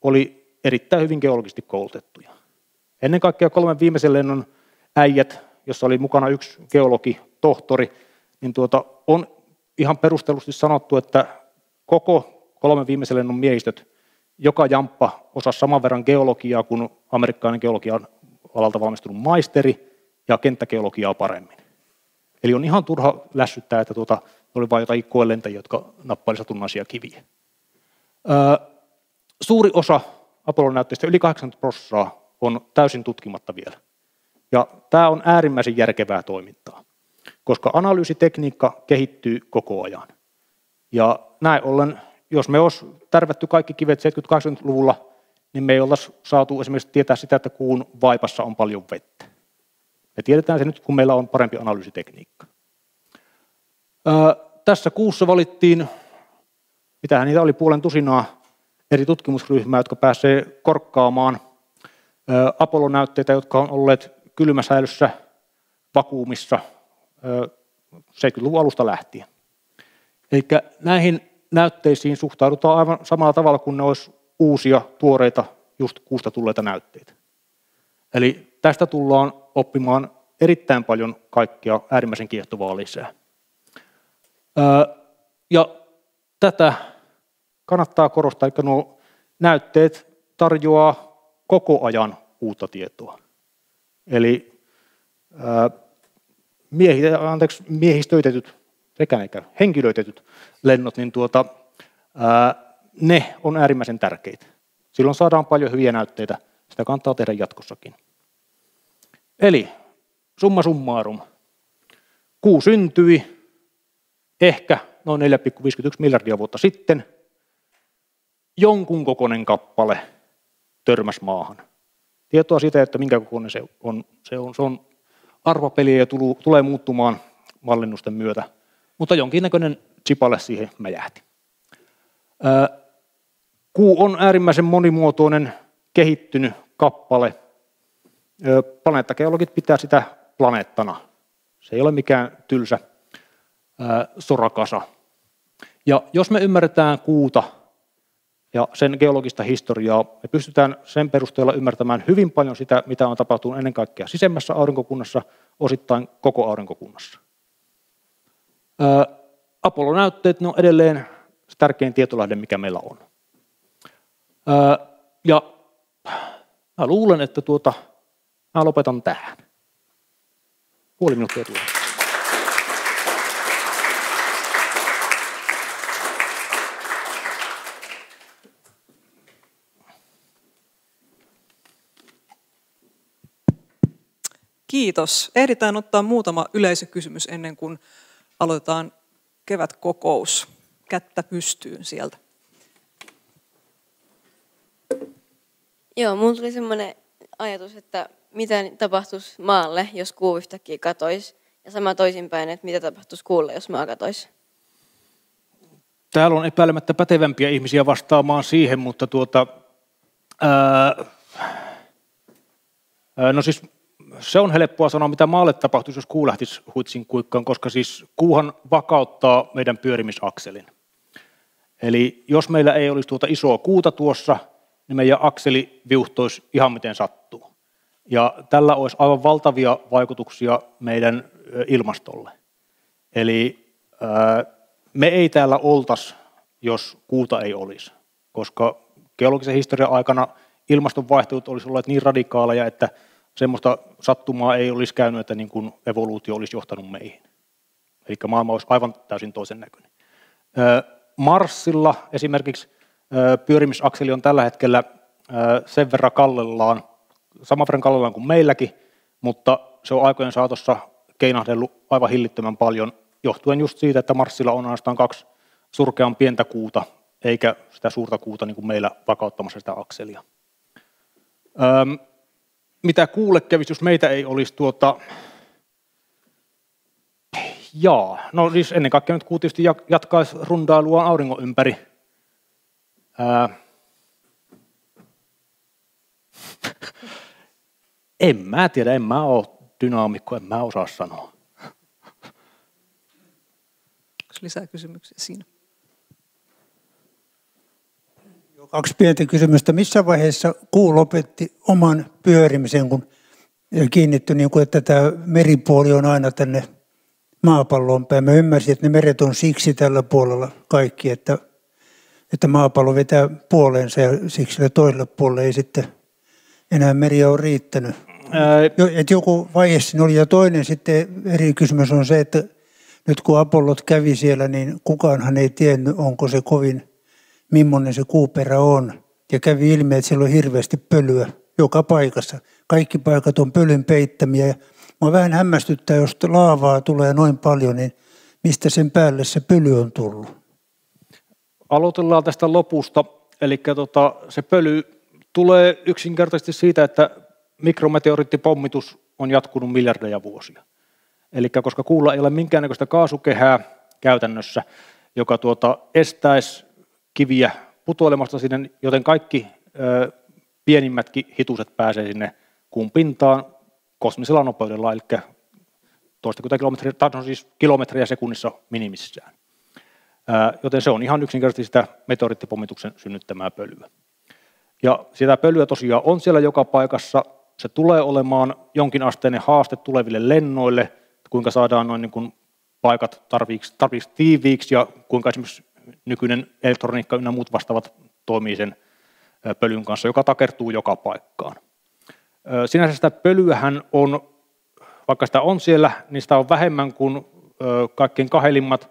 oli erittäin hyvin geologisesti koulutettuja. Ennen kaikkea kolmen viimeisen lennon äijät, jossa oli mukana yksi geologi, tohtori, niin tuota, on ihan perustellusti sanottu, että koko kolmen viimeisen lennon miehistöt, joka jamppa osasi saman verran geologiaa kuin amerikkalainen geologian alalta valmistunut maisteri ja kenttägeologiaa paremmin. Eli on ihan turha lässyttää, että tuota, oli vain jotain koelentäjiä, jotka nappaili satunnaisia kiviä. Öö, suuri osa Apollon näytteistä, yli 80 prosenttia, on täysin tutkimatta vielä. Ja tämä on äärimmäisen järkevää toimintaa koska analyysitekniikka kehittyy koko ajan. Ja näin ollen, jos me olisi tärvätty kaikki kivet 70-80-luvulla, niin me ei oltaisi saatu esimerkiksi tietää sitä, että kuun vaipassa on paljon vettä. Me tiedetään se nyt, kun meillä on parempi analyysitekniikka. Öö, tässä kuussa valittiin, mitähän niitä oli puolen tusinaa eri tutkimusryhmää, jotka pääsee korkkaamaan öö, Apollo-näytteitä, jotka on olleet kylmäsäilyssä vakuumissa 70-luvun alusta lähtien. Eli näihin näytteisiin suhtaudutaan aivan samalla tavalla kuin ne olisi uusia, tuoreita, just kuusta tulleita näytteitä. Eli tästä tullaan oppimaan erittäin paljon kaikkea äärimmäisen kiehtovaa lisää. Ja tätä kannattaa korostaa, että nuo näytteet tarjoaa koko ajan uutta tietoa. Eli miehi, anteeksi, miehistöitetyt, sekä eikä henkilöitetyt lennot, niin tuota, ää, ne on äärimmäisen tärkeitä. Silloin saadaan paljon hyviä näytteitä. Sitä kannattaa tehdä jatkossakin. Eli summa summarum. Kuu syntyi ehkä noin 4,51 miljardia vuotta sitten. Jonkun kokoinen kappale törmäs maahan. Tietoa siitä, että minkä kokoinen se on, se on, se on arvopeliä ja tulee muuttumaan mallinnusten myötä, mutta jonkinnäköinen chipale siihen mäjähti. Kuu on äärimmäisen monimuotoinen, kehittynyt kappale. Planeettageologit pitää sitä planeettana. Se ei ole mikään tylsä sorakasa. Ja jos me ymmärretään kuuta ja sen geologista historiaa. Me pystytään sen perusteella ymmärtämään hyvin paljon sitä, mitä on tapahtunut ennen kaikkea sisemmässä aurinkokunnassa, osittain koko aurinkokunnassa. Apollo-näytteet ne on edelleen se tärkein tietolähde, mikä meillä on. Ja mä luulen, että tuota, mä lopetan tähän. Puoli minuuttia tulee. Kiitos. Ehditään ottaa muutama yleisökysymys ennen kuin aloitetaan kevätkokous. Kättä pystyyn sieltä. Joo, mulla tuli semmoinen ajatus, että mitä tapahtuisi maalle, jos kuu yhtäkkiä katoisi, ja sama toisinpäin, että mitä tapahtuisi kuulle, jos maa katoisi. täällä on epäilemättä pätevämpiä ihmisiä vastaamaan siihen, mutta tuota, ää, no siis se on helppoa sanoa, mitä maalle tapahtuisi, jos kuu lähtisi huitsin kuikkaan, koska siis kuuhan vakauttaa meidän pyörimisakselin. Eli jos meillä ei olisi tuota isoa kuuta tuossa, niin meidän akseli viuhtoisi ihan miten sattuu. Ja tällä olisi aivan valtavia vaikutuksia meidän ilmastolle. Eli me ei täällä oltaisi, jos kuuta ei olisi, koska geologisen historian aikana ilmastonvaihtelut olisi olleet niin radikaaleja, että semmoista sattumaa ei olisi käynyt, että niin kuin evoluutio olisi johtanut meihin. Eli maailma olisi aivan täysin toisen näköinen. Marsilla esimerkiksi pyörimisakseli on tällä hetkellä sen verran kallellaan, saman verran kallellaan kuin meilläkin, mutta se on aikojen saatossa keinahdellut aivan hillittömän paljon, johtuen just siitä, että Marsilla on ainoastaan kaksi surkean pientä kuuta, eikä sitä suurta kuuta niin kuin meillä vakauttamassa sitä akselia. Mitä kuulle kävisi, jos meitä ei olisi tuota... Jaa, no siis ennen kaikkea nyt kuu tietysti jatkaisi rundailua auringon ympäri. Ää... en mä tiedä, en mä ole dynaamikko, en mä osaa sanoa. Onko lisää kysymyksiä siinä? Kaksi pientä kysymystä. Missä vaiheessa kuu lopetti oman pyörimisen, kun kiinnittyi, niin kuin, että tämä meripuoli on aina tänne maapalloon päin. Mä ymmärsin, että ne meret on siksi tällä puolella kaikki, että, että maapallo vetää puoleensa ja siksi toiselle puolelle ei sitten enää meri ole riittänyt. Ää... Että joku vaihe siinä oli. Ja toinen sitten eri kysymys on se, että nyt kun Apollot kävi siellä, niin kukaanhan ei tiennyt, onko se kovin – millainen se kuuperä on. Ja kävi ilmi, että siellä on hirveästi pölyä joka paikassa. Kaikki paikat on pölyn peittämiä. Mua vähän hämmästyttää, jos laavaa tulee noin paljon, niin mistä sen päälle se pöly on tullut? Aloitellaan tästä lopusta. Eli tota, se pöly tulee yksinkertaisesti siitä, että mikrometeoriittipommitus on jatkunut miljardeja vuosia. Eli koska kuulla ei ole minkäännäköistä kaasukehää käytännössä, joka tuota, estäisi kiviä putoilemasta sinne, joten kaikki ö, pienimmätkin hituset pääsee sinne kuun pintaan kosmisella nopeudella, eli toistakymmentä kilometriä, no siis kilometriä sekunnissa minimissään. Ö, joten se on ihan yksinkertaisesti sitä meteoriittipommituksen synnyttämää pölyä. Ja sitä pölyä tosiaan on siellä joka paikassa. Se tulee olemaan jonkinasteinen haaste tuleville lennoille, kuinka saadaan noin niin kuin paikat tarpeeksi, tarpeeksi tiiviiksi ja kuinka esimerkiksi nykyinen elektroniikka ynnä muut vastaavat toimii sen pölyn kanssa, joka takertuu joka paikkaan. Sinänsä sitä pölyähän on, vaikka sitä on siellä, niin sitä on vähemmän kuin kaikkein kahelimmat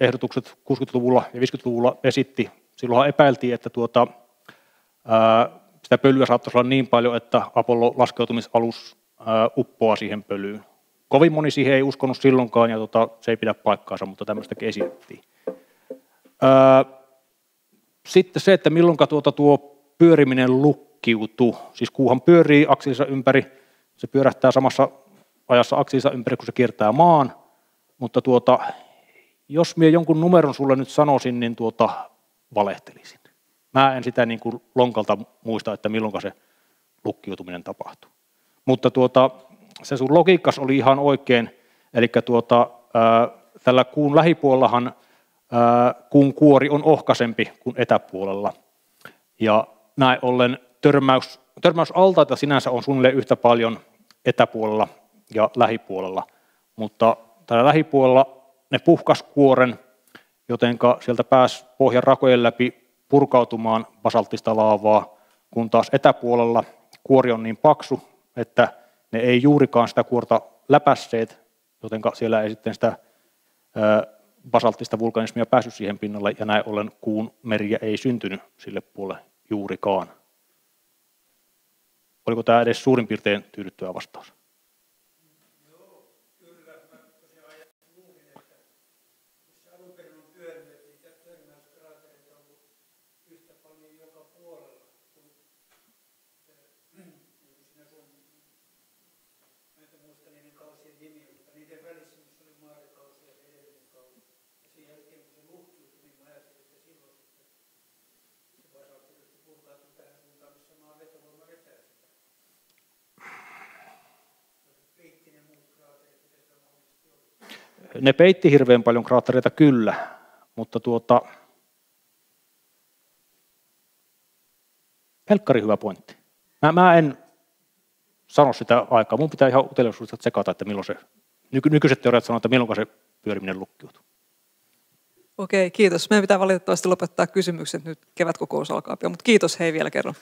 ehdotukset 60-luvulla ja 50-luvulla esitti. Silloin epäiltiin, että tuota, sitä pölyä saattaisi olla niin paljon, että Apollo laskeutumisalus uppoaa siihen pölyyn. Kovin moni siihen ei uskonut silloinkaan ja tota, se ei pidä paikkaansa, mutta tämmöistäkin esitettiin. Sitten se, että milloin tuota tuo pyöriminen lukkiutuu. Siis kuuhan pyörii akselinsa ympäri, se pyörähtää samassa ajassa akselinsa ympäri, kun se kiertää maan. Mutta tuota, jos minä jonkun numeron sulle nyt sanoisin, niin tuota, valehtelisin. Mä en sitä niin kuin lonkalta muista, että milloin se lukkiutuminen tapahtuu. Mutta tuota, se sun logiikkas oli ihan oikein. Eli tuota, tällä kuun lähipuolellahan kuun kuori on ohkaisempi kuin etäpuolella. Ja näin ollen törmäys, törmäysaltaita sinänsä on suunnilleen yhtä paljon etäpuolella ja lähipuolella, mutta tällä lähipuolella ne puhkas kuoren, jotenka sieltä pääsi pohjan rakojen läpi purkautumaan basalttista laavaa, kun taas etäpuolella kuori on niin paksu, että ne ei juurikaan sitä kuorta läpässeet, jotenka siellä ei sitten sitä basalttista vulkanismia päässyt siihen pinnalle ja näin ollen kuun meriä ei syntynyt sille puolelle juurikaan. Oliko tämä edes suurin piirtein tyydyttävä vastaus? Ne peitti hirveän paljon kraattereita kyllä, mutta tuota, pelkkari hyvä pointti. Mä, mä en sano sitä aikaa. Mun pitää ihan uteliaisuudesta tsekata, että milloin se, nyky, nykyiset teoriat sanoo, että milloin se pyöriminen lukkiutuu. Okei, kiitos. Meidän pitää valitettavasti lopettaa kysymykset nyt. Kevätkokous alkaa pian, mutta kiitos hei vielä kerran.